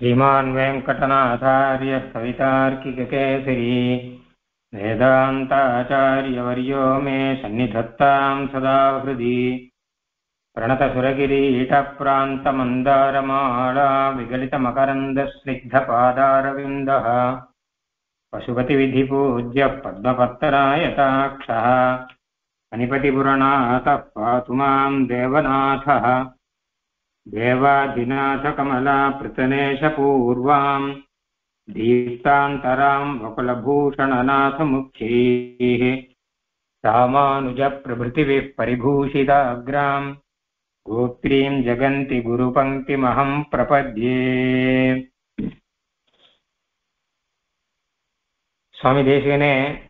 श्रीमान् वेङ्कटनाथार्यः कवितार्किककेसरी वेदान्ताचार्यवर्यो मे सन्निधत्ताम् सदा हृदि प्रणतसुरगिरीटप्रान्तमन्दारमाला विगलितमकरन्दस्निग्धपादारविन्दः। पशुपतिविधिपूज्यः पद्मपत्तरायताक्षः अनिपतिपुरनाथः पातु माम् देवनाथः। देवाधिनाथकमलापृतनेशपूर्वाम् दीप्तान्तराम् वकुलभूषणनाथमुख्यैः रामानुजप्रभृतिभिः परिभूषिताग्राम् गोत्रीम् जगन्ति गुरुपङ्क्तिमहम् प्रपद्ये சுவாமி தேசிகனே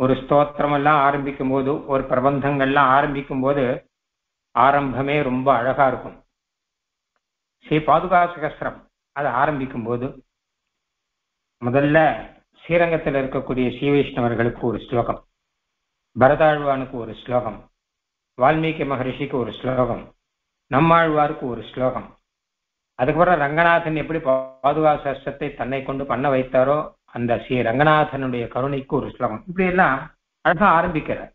ஒரு ஸ்தோத்திரம் எல்லாம் ஆரம்பிக்கும் போது ஒரு பிரபந்தங்கள்லாம் ஆரம்பிக்கும் போது ஆரம்பமே ரொம்ப அழகா இருக்கும் ஸ்ரீ பாதுகா சகஸ்திரம் அதை ஆரம்பிக்கும் போது முதல்ல ஸ்ரீரங்கத்தில் இருக்கக்கூடிய ஸ்ரீ வைஷ்ணவர்களுக்கு ஒரு ஸ்லோகம். பரதாழ்வானுக்கு ஒரு ஸ்லோகம். வால்மீகி மகரிஷிக்கு ஒரு ஸ்லோகம். நம்மாழ்வாருக்கு ஒரு ஸ்லோகம். அதுக்கப்புறம் ரங்கநாதன் எப்படி பாதுகா சஸ்திரத்தை தன்னை கொண்டு பண்ண வைத்தாரோ அந்த ஸ்ரீ ரங்கநாதனுடைய கருணைக்கு ஒரு ஸ்லோகம். இப்படி எல்லாம் அழகா ஆரம்பிக்கிறார்.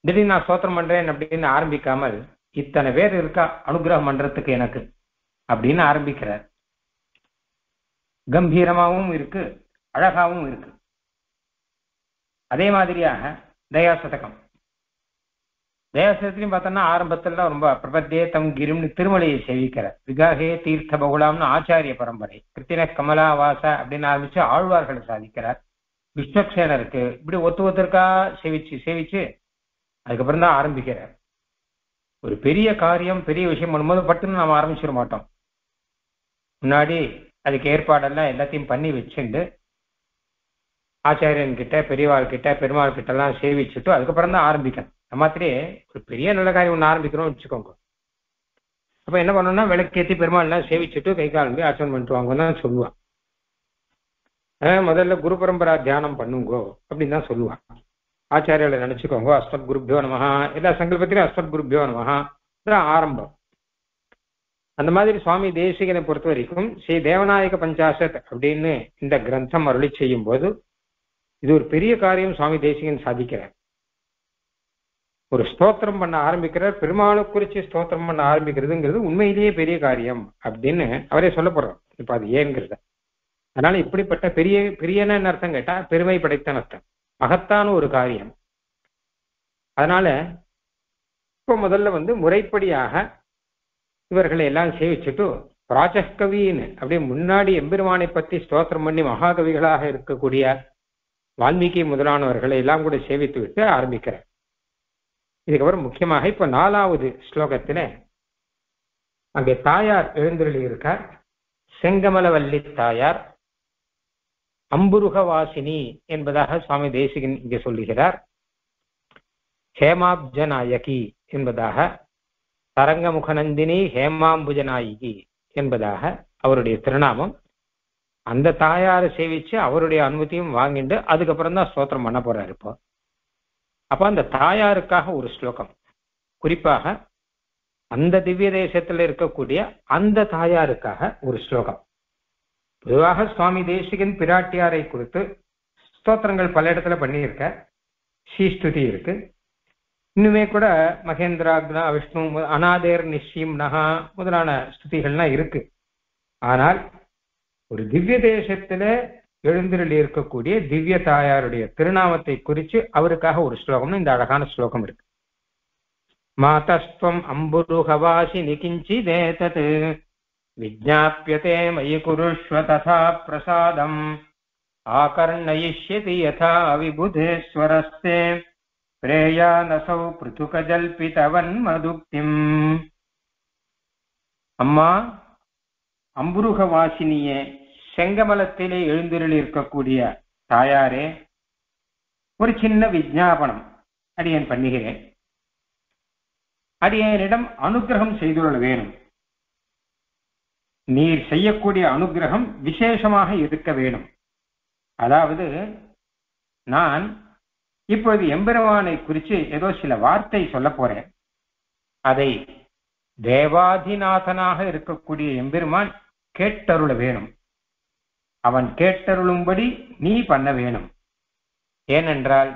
திடீர்னு நான் சோத்திரம் பண்றேன் அப்படின்னு ஆரம்பிக்காமல் இத்தனை பேர் இருக்கா? அனுகிரகம் பண்றதுக்கு எனக்கு அப்படின்னு ஆரம்பிக்கிறார். கம்பீரமாவும் இருக்கு அழகாவும் இருக்கு. அதே மாதிரியாக தயாசதகம். தயாசதத்திலையும் பார்த்தோம்னா ஆரம்பத்துல ரொம்ப பிரபத்தே தம் கிரிம்னு திருமலையை சேவிக்கிறார். விகாகே தீர்த்த பகுலாம்னு ஆச்சாரிய பரம்பரை. கிருத்தின கமலா வாச அப்படின்னு ஆரம்பிச்சு ஆழ்வார்களை சாதிக்கிறார். விஸ்வக்ஷேனருக்கு இப்படி ஒத்து ஒத்துருக்கா? சேவிச்சு சேவிச்சு அதுக்கப்புறம் தான் ஆரம்பிக்கிறார். ஒரு பெரிய காரியம் பெரிய விஷயம் பண்ணும்போது பட்டுன்னு நாம் ஆரம்பிச்சிட மாட்டோம். முன்னாடி அதுக்கு ஏற்பாடெல்லாம் எல்லாத்தையும் பண்ணி வச்சுண்டு ஆச்சாரியன் கிட்ட பெரியவாள் கிட்ட பெருமாள் கிட்ட எல்லாம் சேவிச்சுட்டு அதுக்கப்புறம் தான் ஆரம்பிக்கணும். அந்த மாதிரி ஒரு பெரிய நல்ல காரியம் ஒன்று ஆரம்பிக்கிறோம்னு வச்சுக்கோங்க. அப்ப என்ன பண்ணணும்னா விளக்கேற்றி பெருமாள் எல்லாம் சேவிச்சுட்டு கை கால் போய் ஆச்சரணம் பண்ணிட்டு வாங்கன்னு தான் சொல்லுவான். முதல்ல குரு பரம்பரா தியானம் பண்ணுங்கோ அப்படின்னு தான் சொல்லுவான். ஆச்சாரியால நினைச்சுக்கோங்க. அஸ்மத் குருப்பியோ நமஹா. எல்லா சங்கல்பத்திலும் அஸ்மத் குருப்பியோ நமஹா ஆரம்பம். அந்த மாதிரி சுவாமி தேசிகனை பொறுத்த வரைக்கும் ஸ்ரீ தேவநாயக பஞ்சாசத் அப்படின்னு இந்த கிரந்தம் அருளி செய்யும் போது இது ஒரு பெரிய காரியம் சுவாமி தேசிகன் சாதிக்கிறார். ஒரு ஸ்தோத்திரம் பண்ண ஆரம்பிக்கிறார். பெருமாளை குறிச்சு ஸ்தோத்திரம் பண்ண ஆரம்பிக்கிறதுங்கிறது உண்மையிலேயே பெரிய காரியம் அப்படின்னு அவரே சொல்ல போறோம் இப்ப அது ஏங்கிறத அதனால இப்படிப்பட்ட பெரிய பெரியன அர்த்தம் கேட்டா பெருமை படைத்த அர்த்தம். மகத்தான ஒரு காரியம். அதனால இப்போ முதல்ல வந்து முறைப்படியாக இவர்களை எல்லாம் சேவிச்சுட்டு பிராஜகவின்னு அப்படியே முன்னாடி எம்பெருமானை பத்தி ஸ்தோத்திரம் பண்ணி மகாகவிகளாக இருக்கக்கூடிய வால்மீகி முதலானவர்களை எல்லாம் கூட சேவித்து விட்டு ஆரம்பிக்கிறார். இதுக்கப்புறம் முக்கியமாக இப்ப நாலாவது ஸ்லோகத்துல அங்கே தாயார் எழுந்தருளி இருக்கார். செங்கமலவல்லி தாயார் அம்புருகவாசினி என்பதாக சுவாமி தேசிகன் இங்கே சொல்லுகிறார். ஹேமாப்ஜநாயகி என்பதாக தரங்கமுகநந்தினி ஹேமாம்புஜநாயகி என்பதாக அவருடைய திருநாமம். அந்த தாயாரை சேவிச்சு அவருடைய அனுமதியும் வாங்கிட்டு அதுக்கப்புறம் தான் ஸ்தோத்திரம் பண்ண போறாரு இப்போ. அப்ப அந்த தாயாருக்காக ஒரு ஸ்லோகம். குறிப்பாக அந்த திவ்ய தேசத்துல இருக்கக்கூடிய அந்த தாயாருக்காக ஒரு ஸ்லோகம். பொதுவாக சுவாமி தேசிகன் பிராட்டியாரை குறித்து ஸ்தோத்திரங்கள் பல இடத்துல பண்ணியிருக்க. ஸ்ரீஸ்துதி இருக்கு. இன்னுமே கூட மகேந்திராக்னா விஷ்ணு அனாதேர் நிஷிம் நகா முதலான ஸ்துதிகள்லாம் இருக்கு. ஆனால் ஒரு திவ்ய தேசத்துல எழுந்திரளி இருக்கக்கூடிய திவ்ய தாயாருடைய திருநாமத்தை குறித்து அவருக்காக ஒரு ஸ்லோகம்னு இந்த அழகான ஸ்லோகம் இருக்கு. மாதஸ்துவம் அம்புருகவாசி நிகிஞ்சிதேதத். விஜாபியதே மயி குருஷ்வ ததா பிரசாதம் ஆகர்ணயிஷ்யதி யதா விபுதேஸ்வரஸ்தே பிரேயானசௌ பிருத்துகஜல்பிதவன்மதுக்திம் அம்மா அம்புருகவாசினியே செங்கமலத்திலே எழுந்திரளி இருக்கக்கூடிய தாயாரே ஒரு சின்ன விஜாபனம் அடியேன் பண்ணுகிறேன். அடியேனிடம் அனுகிரகம் செய்துள்ள வேணும். நீர் செய்யக்கூடிய அனுகிரகம் விசேஷமாக இருக்க வேணும் அதாவது நான் இப்பொழுது எம்பெருமானை குறித்து ஏதோ சில வார்த்தை சொல்ல போறேன். அதை தேவாதிநாதனாக இருக்கக்கூடிய எம்பெருமான் கேட்டருள வேணும். அவன் கேட்டருளும்படி நீ பண்ண வேணும். ஏனென்றால்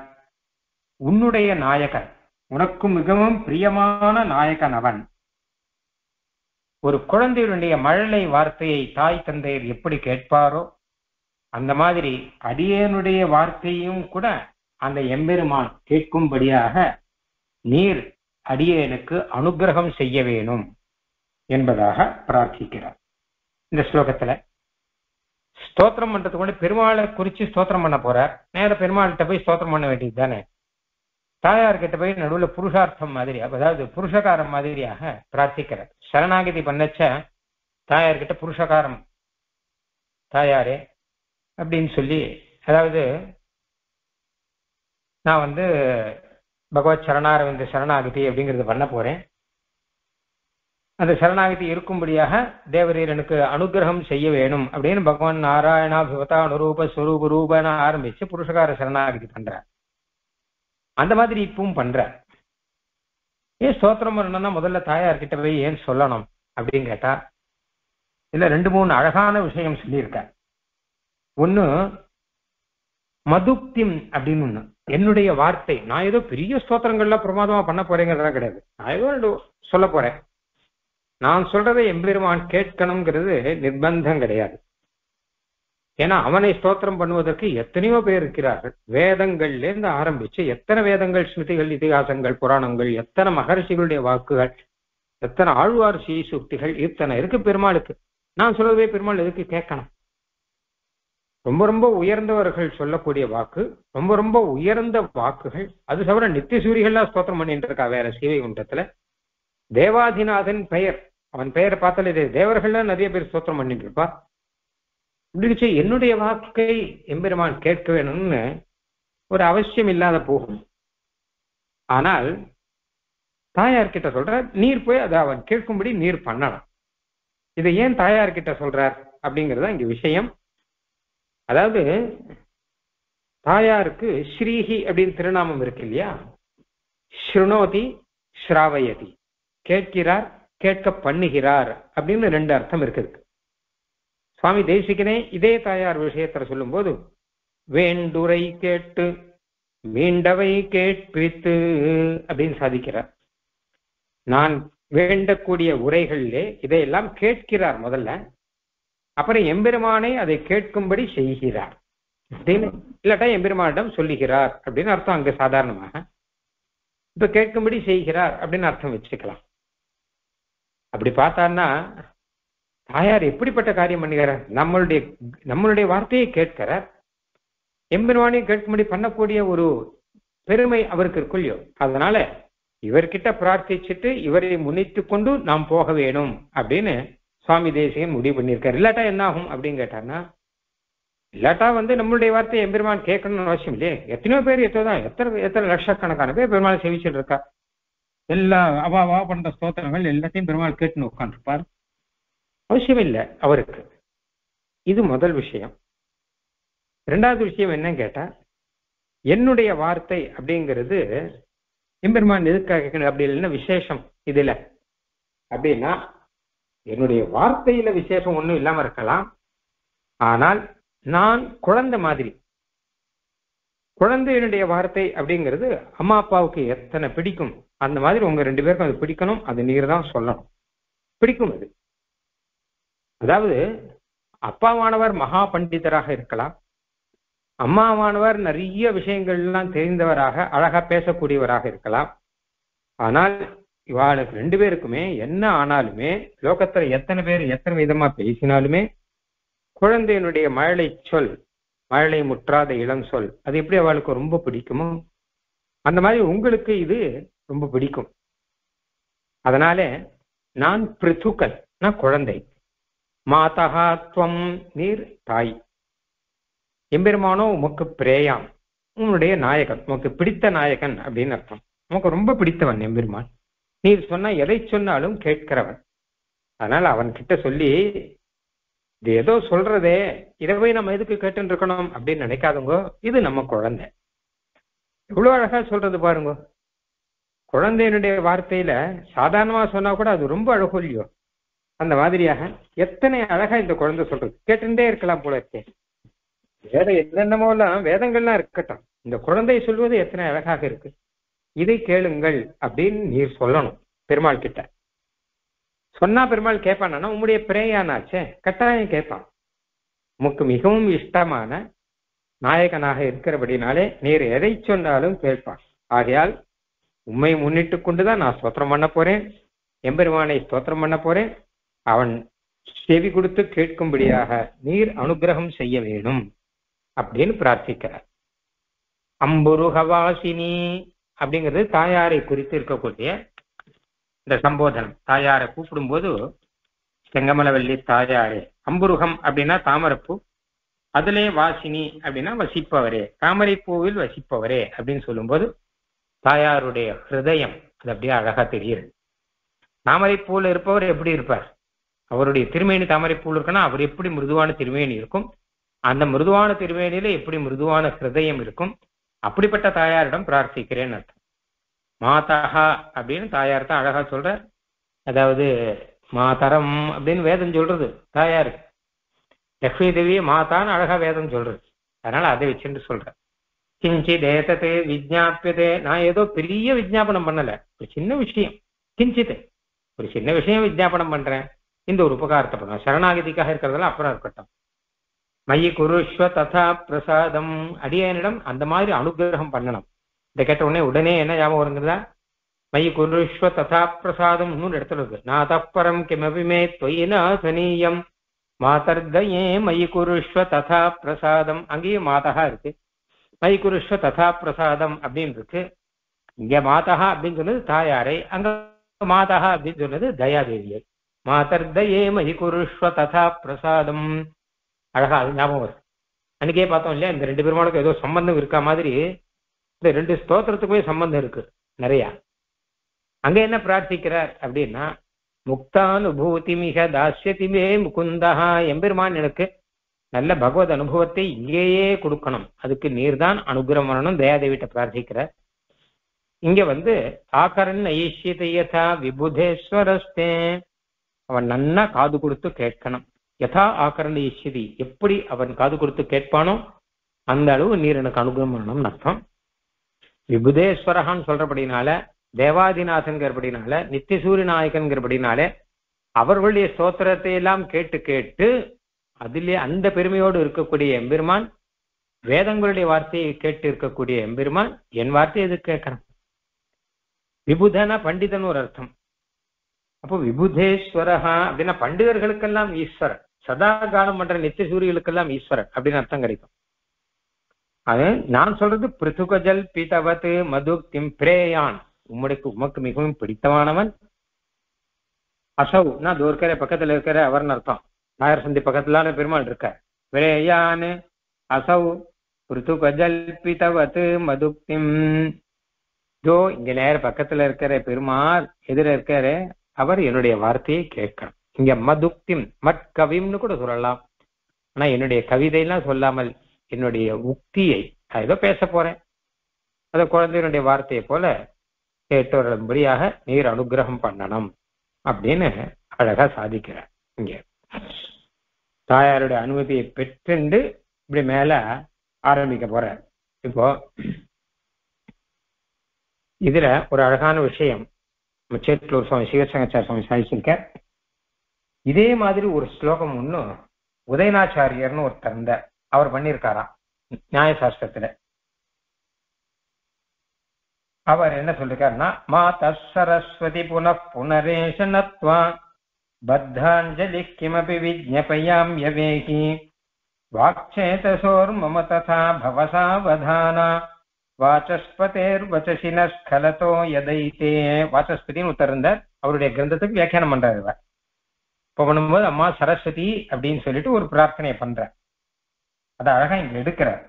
உன்னுடைய நாயகன் உனக்கு மிகவும் பிரியமான நாயகன் அவன். ஒரு குழந்தையுடைய மழலை வார்த்தையை தாய் தந்தையர் எப்படி கேட்பாரோ அந்த மாதிரி அடியனுடைய வார்த்தையும் கூட அந்த எம்பெருமான் கேட்கும்படியாக நீர் அடியனுக்கு அனுகிரகம் செய்ய வேணும் என்பதாக பிரார்த்திக்கிறார். இந்த ஸ்லோகத்துல ஸ்தோத்திரம் பண்றதுக்கு முன்னாடி பெருமாளை குறிச்சு ஸ்தோத்திரம் பண்ண போறார். நேர பெருமாள்கிட்ட போய் ஸ்தோத்திரம் பண்ண வேண்டியது தானே தாயார் கிட்ட போய் நடுவுல புருஷார்த்தம் மாதிரி அதாவது புருஷகாரம் மாதிரியாக பிரார்த்திக்கிறார். சரணாகதி பண்ணச்ச தாயார்கிட்ட புருஷகாரம் தாயாரே அப்படின்னு சொல்லி அதாவது நான் வந்து பகவத் சரணாரவிந்த சரணாகதி அப்படிங்கறது பண்ண போறேன். அந்த சரணாகதி இருக்கும்படியாக தேவரீர் எனக்கு அனுகிரகம் செய்ய வேணும் அப்படின்னு பகவான் நாராயணா பிவதா அனுரூப ஸ்வரூப ரூபன ஆரம்பிச்சு புருஷகார சரணாகதி பண்றார். அந்த மாதிரி இப்பவும் பண்ற. ஏன் ஸ்தோத்திரம் பண்ணணும்னா முதல்ல தாயார் கிட்ட போய் ஏன் சொல்லணும் அப்படின்னு கேட்டா இதுல ரெண்டு மூணு அழகான விஷயம் சொல்லியிருக்க. ஒண்ணு மதுக்திம் அப்படின்னு ஒண்ணு. என்னுடைய வார்த்தை. நான் ஏதோ பெரிய ஸ்தோத்திரங்கள்லாம் பிரமாதமா பண்ண போறேங்கிறதெல்லாம் கிடையாது. நான் ஏதோ சொல்ல போறேன். நான் சொல்றதை எம்பெருமான் கேட்கணுங்கிறது நிர்பந்தம் கிடையாது. ஏன்னா அவனை ஸ்தோத்திரம் பண்ணுவதற்கு எத்தனையோ பேர் இருக்கிறார்கள். வேதங்கள்ல இருந்து ஆரம்பிச்சு எத்தனை வேதங்கள் ஸ்மிருதிகள் இதிகாசங்கள் புராணங்கள் எத்தனை மகர்ஷிகளுடைய வாக்குகள் எத்தனை ஆழ்வார் சீசுக்திகள் இத்தனை இருக்கு பெருமாளுக்கு. நான் சொல்லவே பெருமாள் எதுக்கு கேட்கணும்? ரொம்ப ரொம்ப உயர்ந்தவர்கள் சொல்லக்கூடிய வாக்கு ரொம்ப ரொம்ப உயர்ந்த வாக்குகள். அது தவிர நித்திய சூரிகள்லாம் ஸ்தோத்திரம் பண்ணிட்டு இருக்கா வேற சீவை குண்டத்துல. தேவாதிநாதன் பெயர் அவன் பெயரை பார்த்தாலே தேவர்கள்லாம் நிறைய பேர் ஸ்தோத்திரம் பண்ணிட்டு இருப்பா. இப்படி என்னுடைய வாக்கை எம்பெருமான் கேட்க வேணும்னு ஒரு அவசியம் இல்லாத போகும். ஆனால் தாயார் கிட்ட சொல்ற நீர் போய் அதை அவன் கேட்கும்படி நீர் பண்ணலாம். இதை ஏன் தாயார் கிட்ட சொல்றார் அப்படிங்கறத இங்க விஷயம். அதாவது தாயாருக்கு ஸ்ரீஹி அப்படின்னு திருநாமம் இருக்கு இல்லையா? ஸ்ருணோதி ஸ்ராவயதி. கேட்கிறார் கேட்க பண்ணுகிறார் அப்படின்னு ரெண்டு அர்த்தம் இருக்குது. சுவாமி தேசிகனே இதே தாயார் விஷயத்துல சொல்லும்போது வேண்டுரை கேட்டு மீண்டவை கேட்பித்து அப்படின்னு சாதிக்கிறார். நான் வேண்டக்கூடிய உரைகளிலே இதையெல்லாம் கேட்கிறார் முதல்ல. அப்புறம் எம்பெருமானை அதை கேட்கும்படி செய்கிறார். அப்படின்னு இல்லாட்டா எம்பெருமானிடம் சொல்லுகிறார் அப்படின்னு அர்த்தம் அங்க சாதாரணமாக. இப்ப கேட்கும்படி செய்கிறார் அப்படின்னு அர்த்தம் வச்சுக்கலாம். அப்படி பார்த்தான்னா தாயார் எப்படிப்பட்ட காரியம் பண்ணுகிறார்? நம்மளுடைய நம்மளுடைய வார்த்தையை கேட்கிறார். எம்பெருமானையும் கேட்கும்படி பண்ணக்கூடிய ஒரு பெருமை அவருக்கு இருக்குள்ளோ அதனால இவர்கிட்ட பிரார்த்திச்சுட்டு இவரை முன்னிட்டு கொண்டு நாம் போக வேணும் அப்படின்னு சுவாமி தேசிகன் முடிவு பண்ணியிருக்காரு. இல்லாட்டா என்ன ஆகும் அப்படின்னு கேட்டார்னா இல்லாட்டா வந்து நம்மளுடைய வார்த்தையை எம்பெருமான் கேட்கணும்னு அவசியம் இல்லையே. எத்தனையோ பேர் எத்தோதான் எத்தனை எத்தனை லட்சக்கணக்கான பேர் பெருமாள் செவிச்சுட்டு இருக்கா. எல்லா அவா அவா பண்ற ஸ்தோத்திரங்கள் எல்லாத்தையும் பெருமாள் கேட்டுன்னு உட்காந்துருப்பார் அவசியம் இல்லை அவருக்கு. இது முதல் விஷயம். ரெண்டாவது விஷயம் என்னன்னு கேட்டா என்னுடைய வார்த்தை அப்படிங்கிறது எம்பெருமான் எதுக்காக அப்படி இல்லைன்னா விசேஷம் இதுல. அப்படின்னா என்னுடைய வார்த்தையில விசேஷம் ஒன்றும் இல்லாம இருக்கலாம். ஆனால் நான் குழந்தை மாதிரி. குழந்தையினுடைய வார்த்தை அப்படிங்கிறது அம்மா அப்பாவுக்கு எத்தனை பிடிக்கும்? அந்த மாதிரி உங்க ரெண்டு பேருக்கும் அது பிடிக்கணும் அது நீர் தான் சொல்லணும். பிடிக்கும் அது. அதாவது அப்பாவானவர் மகா பண்டிதராக இருக்கலாம். அம்மாவானவர் நிறைய விஷயங்கள்லாம் தெரிந்தவராக அழகா பேசக்கூடியவராக இருக்கலாம். ஆனால் இவாளுக்கு ரெண்டு பேருக்குமே என்ன ஆனாலுமே லோகத்துல எத்தனை பேர் எத்தனை விதமா பேசினாலுமே குழந்தையினுடைய மழலை சொல் மழலை முற்றாத இளம் சொல் அது எப்படி அவளுக்கு ரொம்ப பிடிக்குமோ அந்த மாதிரி உங்களுக்கு இது ரொம்ப பிடிக்கும். அதனால நான் பிரித்துக்கல் நான் குழந்தை. மாதகா துவம் நீர் தாய். எம்பெருமானோ உமக்கு பிரேயாம். உன்னுடைய நாயகன் உமக்கு பிடித்த நாயகன் அப்படின்னு அர்த்தம். உமக்கு ரொம்ப பிடித்தவன் எம்பெருமான். நீர் சொன்ன எதை சொன்னாலும் கேட்கிறவன். அதனால அவன் கிட்ட சொல்லி இது ஏதோ சொல்றதே இதை போய் நம்ம எதுக்கு கேட்டுன்னு இருக்கணும் அப்படின்னு நினைக்காதுங்க இது நம்ம குழந்தை. எவ்வளவு அழகா சொல்றது பாருங்க. குழந்தையினுடைய வார்த்தையில சாதாரணமா சொன்னா கூட அது ரொம்ப அழகோ இல்லையோ? அந்த மாதிரியாக எத்தனை அழகா இந்த குழந்தை சொல்றது? கேட்டுட்டே இருக்கலாம் போல இருக்கே. வேற என்னென்னமோ எல்லாம் வேதங்கள்லாம் இருக்கட்டும். இந்த குழந்தை சொல்வது எத்தனை அழகாக இருக்கு. இதை கேளுங்கள் அப்படின்னு நீர் சொல்லணும் பெருமாள் கிட்ட. சொன்னா பெருமாள் கேட்பானா உங்களுடைய பிரேயானாச்சே? கட்டாயம் கேட்பான். உமக்கு மிகவும் இஷ்டமான நாயகனாக இருக்கிறபடினாலே நீர் எதை சொன்னாலும் கேட்பான். ஆகையால் உண்மை முன்னிட்டு கொண்டுதான் நான் ஸ்தோத்திரம் பண்ண போறேன். எம்பெருமானை ஸ்தோத்திரம் பண்ண போறேன். அவன் செவி கொடுத்து கேட்கும்படியாக நீர் அனுகிரகம் செய்ய வேணும் அப்படின்னு பிரார்த்திக்கிறார். அம்புருகவாசினி அப்படிங்கிறது தாயாரை குறித்து இருக்கக்கூடிய இந்த சம்போதனம். தாயாரை கூப்பிடும்போது செங்கமலவல்லி தாயாரே அம்புருகம் அப்படின்னா தாமரப்பூ அதிலே வாசினி அப்படின்னா வசிப்பவரே தாமரைப்பூவில் வசிப்பவரே அப்படின்னு சொல்லும்போது தாயாருடைய ஹிருதயம் அது அப்படியே அழகா தெரியுது. தாமரைப்பூவில் இருப்பவர் எப்படி இருப்பார்? அவருடைய திருமேனி தாமரை பூவில் இருக்குன்னா அவர் எப்படி மிருதுவான திருமேனி இருக்கும்? அந்த மிருதுவான திருமேனியில எப்படி மிருதுவான ஹிருதயம் இருக்கும்? அப்படிப்பட்ட தாயாரிடம் பிரார்த்திக்கிறேன் அர்த்தம். மாதாகா அப்படின்னு தாயார் தான் அழகா சொல்ற அதாவது மாதரம் அப்படின்னு வேதம் சொல்றது தாயாரு லக்ஷ்மி தேவியை மாதான்னு அழகா வேதம் சொல்றது. அதனால அதை வச்சுட்டு சொல்றேன் கிஞ்சித் ஏதத்து விஜாபியதே நான் ஏதோ பெரிய விஜாபனம் பண்ணல. ஒரு சின்ன விஷயம். கிஞ்சித். ஒரு சின்ன விஷயம் விஜாபனம் பண்றேன். இந்த ஒரு உபகாரத்தை பண்ணுவேன் சரணாகதிக்காக இருக்கிறதெல்லாம் அப்புறம் இருக்கட்டும். மைய குருஷ்வ ததா பிரசாதம். அடியனிடம் அந்த மாதிரி அனுகிரகம் பண்ணணும். இதை கேட்ட உடனே உடனே என்ன ஞாபகம் வருங்கிறதா? மைய குருஷ்வ ததா பிரசாதம் இன்னொரு இடத்துல இருக்கு. நாதப்பரம் கிமபிமே தொயினாசனீயம் மாதர்தயே மயி குருஷ்வ ததா பிரசாதம். அங்கேயும் மாதகா இருக்கு. மயி குருஷ்வ ததா பிரசாதம் அப்படின்னு இருக்கு. இங்க மாதா அப்படின்னு சொன்னது தாயாரை. அங்க மாதா அப்படின்னு சொன்னது தயாதேவியை. மாதர்தயே மகி குருஷ்வ ததா பிரசாதம். அழகா அது ஞாபகம் வருது அன்னைக்கே பார்த்தோம் இல்லையா இந்த ரெண்டு பெருமாளுக்கும் ஏதோ சம்பந்தம் இருக்கா மாதிரி இந்த ரெண்டு ஸ்தோத்திரத்துக்குமே சம்பந்தம் இருக்கு நிறைய. அங்க என்ன பிரார்த்திக்கிறார் அப்படின்னா முக்தானுபூதி மிக தாசியதிமே முகுந்தா எம்பெருமான் எனக்கு நல்ல பகவத் அனுபவத்தை இங்கேயே கொடுக்கணும். அதுக்கு நீர்தான் அனுகிரம் பண்ணணும் தயாதேவிட்ட பிரார்த்திக்கிறார். இங்க வந்து ஆகரன் ஐஷ்யத்தை யதா விபுதேஸ்வரஸ்தே அவன் நன்னா காது கொடுத்து கேட்கணும். யதா ஆக்கரண இஷ்யதி எப்படி அவன் காது கொடுத்து கேட்பானோ அந்த அளவு நீர் எனக்கு அனுகிரகம் பண்ணணும்னு அர்த்தம் விபுதேஸ்வரகான்னு சொல்றபடினால தேவாதிநாதன்கிறபடினால நித்திய சூரிய நாயகன்கிறபடினாலே அவர்களுடைய ஸ்தோத்திரத்தை எல்லாம் கேட்டு கேட்டு அதிலே அந்த பெருமையோடு இருக்கக்கூடிய எம்பெருமான் வேதங்களுடைய வார்த்தையை கேட்டு இருக்கக்கூடிய எம்பெருமான் என் வார்த்தை எது கேட்கணும் விபுதன பண்டிதன் ஒரு அர்த்தம். அப்போ விபுதேஸ்வரஹா அப்படின்னா பண்டிதர்களுக்கெல்லாம் ஈஸ்வரன். சதா காலம் பண்ற நித்திய சூரியர்களுக்கெல்லாம் ஈஸ்வரன் அப்படின்னு அர்த்தம் கிடைக்கும். அது நான் சொல்றது பிருத்துகஜல் பீதவத் மது பிரேயான். உம்முடைக்கு உமக்கு மிகவும் பிடித்தமானவன் அசௌ. நான் இருக்கிற பக்கத்துல இருக்கிற அவர்னு அர்த்தம். நாயர் சந்தி பக்கத்துல பெருமாள் இருக்க பிரேயான் அசௌ பிருத்துகஜல் பீதவத் மதுக்திம். ஜோ இங்க நேர பக்கத்துல இருக்கிற பெருமாள் எதிர இருக்கிற அவர் என்னுடைய வார்த்தையை கேட்கணும். இங்க மதுக்திம் மட்கவிம்னு கூட சொல்லலாம். ஆனா என்னுடைய கவிதையெல்லாம் சொல்லாமல் என்னுடைய உக்தியை நான் ஏதோ பேச போறேன். அந்த குழந்தையினுடைய வார்த்தையை போல கேட்டவர்களும்படியாக நீர் அனுகிரகம் பண்ணணும் அப்படின்னு அழகா சாதிக்கிறார். இங்க. தாயாருடைய அனுமதியை பெற்றுண்டு இப்படி மேல ஆரம்பிக்க போற இப்போ இதுல ஒரு அழகான விஷயம். சேத்தூர் சுவாமி சிவசங்கச்சார சுவாமி சாதிச்சிருக்க இதே மாதிரி ஒரு ஸ்லோகம் ஒன்னும் உதயநாச்சாரியர்னு ஒருத்தர் இருந்தார் அவர் பண்ணியிருக்காராம் நியாயசாஸ்திரத்துல. அவர் என்ன சொல்லிருக்காருன்னா மாத சரஸ்வதி புன புனரேஷனத்வா பத்தாஞ்சலி கிமபி விஜ்ஞபயாம் யவேகி வாக்ஷேதசோர் மம ததா பவசாவதானா வாச்சஸ்பதேர்வச்சசின ஸ்கலதோ யதைத்தே. வாச்சஸ்பதினு ஒருத்தர் அவருடைய கிரந்தத்துக்கு வியாக்கியானம் பண்றாரு இவர். இப்போ பண்ணும்போது அம்மா சரஸ்வதி அப்படின்னு சொல்லிட்டு ஒரு பிரார்த்தனையை பண்ற அதை அழகா இங்க எடுக்கிறார்.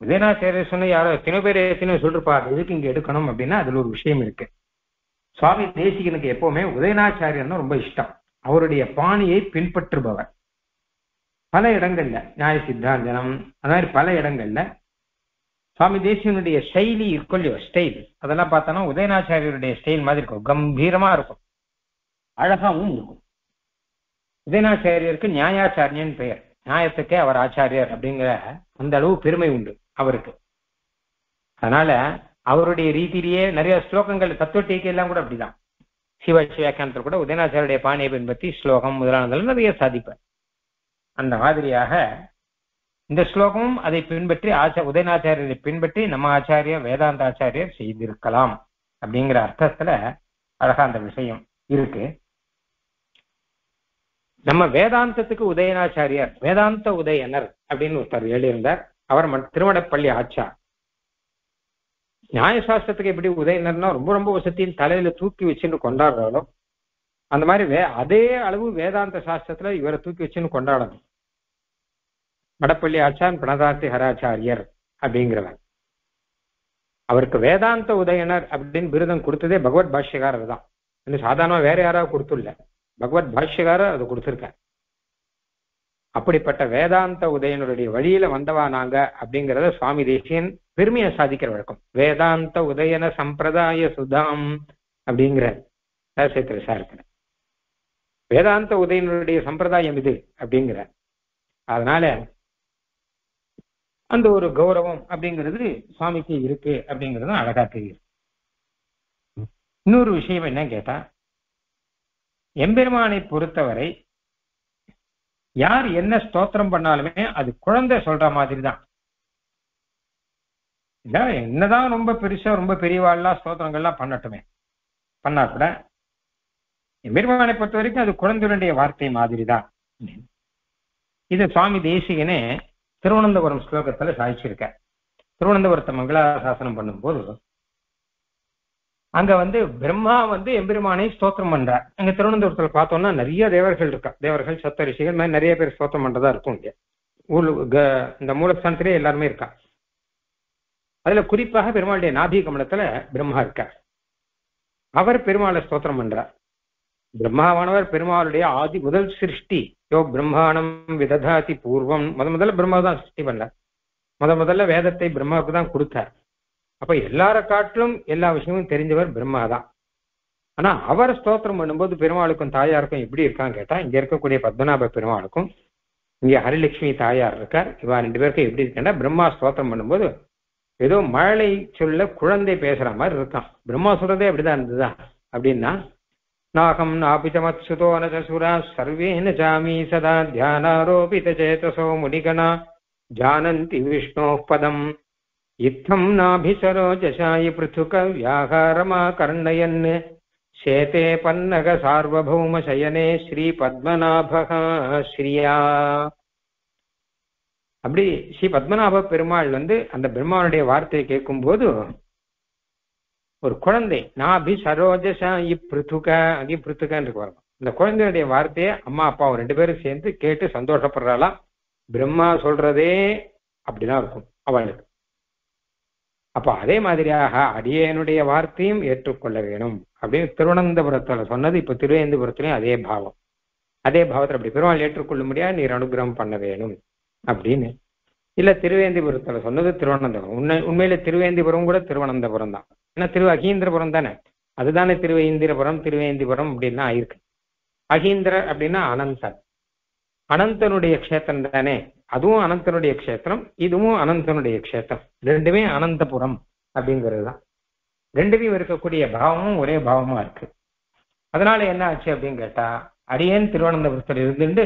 விஜயநாச்சாரியர் சொன்ன யாரோ எத்தனை பேர் எத்தனையோ சொல்லிருப்பா எதுக்கு இங்க எடுக்கணும் அப்படின்னா அதுல ஒரு விஷயம் இருக்கு. சுவாமி தேசிகனுக்கு எப்பவுமே உதயநாச்சாரியன் ரொம்ப இஷ்டம். அவருடைய பாணியை பின்பற்றுபவர். பல இடங்கள்ல நியாய சித்தாந்தனம் அந்த மாதிரி பல இடங்கள்ல சுவாமி தேசியனுடைய ஸ்டைலி இருக்கொல்லையோ ஸ்டைல். அதெல்லாம் பார்த்தோன்னா உதயநாச்சாரியருடைய ஸ்டைல் மாதிரி இருக்கும். கம்பீரமா இருக்கும். அழகாவும் இருக்கும். உதயநாச்சாரியருக்கு நியாயாச்சாரியன் பெயர். நியாயத்துக்கே அவர் ஆச்சாரியர் அப்படிங்கிற அந்த அளவு பெருமை உண்டு அவருக்கு. அதனால அவருடைய ரீதியிலேயே நிறைய ஸ்லோகங்கள் தத்துவ டீக்கை எல்லாம் கூட அப்படிதான். சிவாச்சி வியாக்கியானத்தில் கூட உதயநாச்சாரியுடைய பாணியை பின்பற்றி ஸ்லோகம் முதலானதெல்லாம் நிறைய சாதிப்பார். அந்த மாதிரியாக இந்த ஸ்லோகமும் அதை பின்பற்றி ஆச்சா உதயநாச்சாரியரை பின்பற்றி நம்ம ஆச்சாரியர் வேதாந்த ஆச்சாரியர் செய்திருக்கலாம் அப்படிங்கிற அர்த்தத்துல அழகா அந்த விஷயம் இருக்கு. நம்ம வேதாந்தத்துக்கு உதயநாச்சாரியர் வேதாந்த உதயனர் அப்படின்னு ஒருத்தர் எழுதியிருந்தார். அவர் ம- திருவடப்பள்ளி ஆச்சார் நியாயசாஸ்திரத்துக்கு எப்படி உதயனர்னா ரொம்ப ரொம்ப வசத்தின் தலையில தூக்கி வச்சுன்னு கொண்டாடுறாலும் அந்த மாதிரி வே அதே அளவு வேதாந்த சாஸ்திரத்துல இவரை தூக்கி வச்சுன்னு கொண்டாடணும். வடப்பள்ளி ஆச்சான் பிரணதார்த்தி ஹராச்சாரியர் அப்படிங்கிறவர். அவருக்கு வேதாந்த உதயனர் அப்படின்னு விருதம் கொடுத்ததே பகவத் பாஷ்யகாரர் தான். இன்னும் சாதாரணமா வேற யாராவது கொடுத்துள்ள பகவத் பாஷ்யகாரர் அது கொடுத்துருக்கார். அப்படிப்பட்ட வேதாந்த உதயனுடைய வழியில வந்தவா நாங்க அப்படிங்கறத சுவாமி தேசியன் பெருமையை சாதிக்கிற வழக்கம். வேதாந்த உதயன சம்பிரதாய சுதாம் அப்படிங்கிற ரகசியத்தை சாருக்கு வேதாந்த உதயனுடைய சம்பிரதாயம் இது அப்படிங்கிற அதனால அந்த ஒரு கௌரவம் அப்படிங்கிறது சுவாமிக்கு இருக்கு அப்படிங்கிறது அழகா தெரியுது. இன்னொரு விஷயம் என்ன கேட்டா எம்பெருமானை பொறுத்தவரை யார் என்ன ஸ்தோத்திரம் பண்ணாலுமே அது குழந்தை சொல்ற மாதிரி தான் இல்ல என்னதான் ரொம்ப பெருசா ரொம்ப பெரியவாள்லாம் ஸ்தோத்திரங்கள்லாம் பண்ணட்டுமே. பண்ணா கூட எம்பெருமானை பொறுத்த வரைக்கும் அது குழந்தையுடைய வார்த்தை மாதிரி தான் இது சுவாமி தேசிகனே திருவனந்தபுரம் ஸ்லோகத்துல சாதிச்சிருக்க திருவனந்தபுரத்தை மங்களாசாசனம் பண்ணும்போது அங்க வந்து பிரம்மா வந்து எம்பெருமானை ஸ்தோத்திரம் பண்றார். அங்க திருவனந்தபுரத்துல பார்த்தோம்னா நிறைய தேவர்கள் இருக்கா. தேவர்கள் சப்த ரிஷிகள் மாதிரி நிறைய பேர் ஸ்தோத்திரம் பண்றதா இருக்கும் இங்க. ஊர்ல க- இந்த மூலஸ்தானத்திலே எல்லாருமே இருக்கா. அதுல குறிப்பாக பெருமாளுடைய நாபி கமலத்துல பிரம்மா இருக்கார். அவர் பெருமாளை ஸ்தோத்திரம் பண்றார். பிரம்மாவானவர் பெருமாளுடைய ஆதி முதல் சிருஷ்டி. யோ பிரம்மாணம் விததாதி பூர்வம். முத முதல்ல பிரம்மா தான் சிருஷ்டி பண்ணார். முத முதல்ல வேதத்தை பிரம்மாவுக்கு தான் கொடுத்தார். அப்ப எல்லார காட்டிலும் எல்லா விஷயமும் தெரிஞ்சவர் பிரம்மா தான். ஆனா அவர் ஸ்தோத்திரம் பண்ணும்போது பெருமாளுக்கும் தாயாருக்கும் எப்படி இருக்கான்னு கேட்டா இங்க இருக்கக்கூடிய பத்மநாப பெருமாளுக்கும் இங்க ஹரிலட்சுமி தாயார் இருக்கார். இவா ரெண்டு பேருக்கும் எப்படி இருக்கேன்னா பிரம்மா ஸ்தோத்திரம் பண்ணும்போது ஏதோ மழலை சொல்ல குழந்தை பேசுற மாதிரி இருக்கான். பிரம்மா சொல்றதே அப்படிதான் இருந்ததா? அப்படின்னா நாகம் நாபிச்சமத்சுதோ நசுரா சர்வே ந ஜாமி சதா தியானாரோபித சேதசோ முனிகணா ஜானந்தி விஷ்ணோ பதம் இத்தம் நாபிசரோஜசாயி பிருத்துக வியாகாரமா கர்ணயன் சேதே பன்னக சார்வபௌம சயனே ஸ்ரீ பத்மநாபகா ஸ்ரீயா அப்படி ஸ்ரீ பத்மநாப பெருமாள் வந்து அந்த பிரம்மாவுடைய வார்த்தையை கேட்கும்போது ஒரு குழந்தை நாபி சரோஜச இப்ருத்துக அங்கே பிருத்துகன்னு இருக்கு பாருங்க. இந்த குழந்தையுடைய வார்த்தையை அம்மா அப்பாவும் ரெண்டு பேரும் சேர்ந்து கேட்டு சந்தோஷப்படுறாளா? பிரம்மா சொல்றதே அப்படிதான் இருக்கும் அவளுக்கு. அப்ப அதே மாதிரியாக அடியனுடைய வார்த்தையும் ஏற்றுக்கொள்ள வேணும் அப்படின்னு திருவனந்தபுரத்துல சொன்னது இப்ப திருவேந்தபுரத்துலயும் அதே பாவம். அதே பாவத்துல அப்படி பெருமாள் ஏற்றுக்கொள்ள முடியாது நீர் அனுகிரகம் பண்ண வேணும் அப்படின்னு இல்ல திருவேந்திபுரத்துல சொன்னது திருவனந்தபுரம். உண்மை உண்மையில திருவேந்திபுரம் கூட திருவனந்தபுரம் தான். ஏன்னா திரு அகீந்திரபுரம் தானே? அதுதானே திருவேந்திரபுரம் திருவேந்திபுரம் அப்படின்னா ஆயிருக்கு அகீந்திர அப்படின்னா அனந்தன். அனந்தனுடைய க்ஷேத்திரம் தானே? அதுவும் அனந்தனுடைய க்ஷேத்திரம் இதுவும் அனந்தனுடைய க்ஷேத்திரம். ரெண்டுமே அனந்தபுரம் அப்படிங்கிறது தான். ரெண்டுலையும் இருக்கக்கூடிய பாவமும் ஒரே பாவமா இருக்கு. அதனால என்ன ஆச்சு அப்படின்னு கேட்டா அடியேன் திருவனந்தபுரத்தில் இருந்துட்டு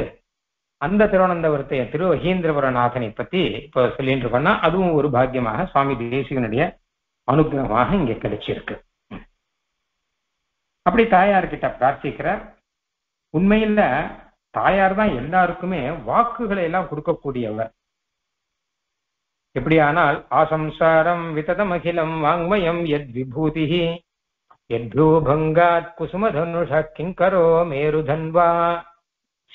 அந்த திருவனந்தபுரத்தை திரு அகீந்திரபுரநாதனை பத்தி இப்போ சொல்லிட்டு இருக்கோம்னா அதுவும் ஒரு பாக்கியமாக சுவாமி தேசிகனுடைய அனுகிரகமாக இங்க கிடைச்சிருக்கு. அப்படி தாயார்கிட்ட பிரார்த்திக்கிறார். உண்மையில தாயார் தான் எல்லாருக்குமே வாக்குகளை எல்லாம் கொடுக்கக்கூடியவர். எப்படியானால் ஆசம்சாரம் விததம் அகிலம் வாங்மயம் எத் விபூதி எத்ரூபங்காத் குசுமதனுஷ கிங்கரோ மேருதன்வா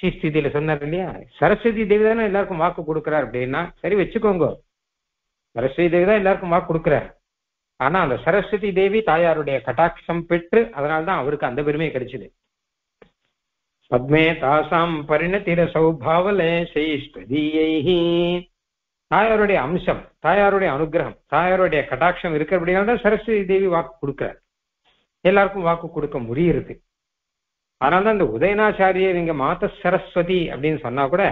ஸ்ரீஸ்திதியில சொன்னார் இல்லையா? சரஸ்வதி தேவி தானே எல்லாருக்கும் வாக்கு கொடுக்குறார் அப்படின்னா சரி வச்சுக்கோங்க. சரஸ்வதி தேவி தான் எல்லாருக்கும் வாக்கு கொடுக்குறார். ஆனா அந்த சரஸ்வதி தேவி தாயாருடைய கட்டாட்சம் பெற்று அதனால்தான் அவருக்கு அந்த பெருமை கிடைச்சது. பத்மே தாசாம் பரிணத்திர சௌபாவலே செய்ஸ்வதியை தாயாருடைய அம்சம் தாயாருடைய அனுகிரகம் தாயாருடைய கட்டாட்சம் இருக்கிறபடியால் தான் சரஸ்வதி தேவி வாக்கு கொடுக்குறார். எல்லாருக்கும் வாக்கு கொடுக்க முடியுது அதனால தான் இந்த உதயநாச்சாரியை இங்க மாத சரஸ்வதி அப்படின்னு சொன்னா கூட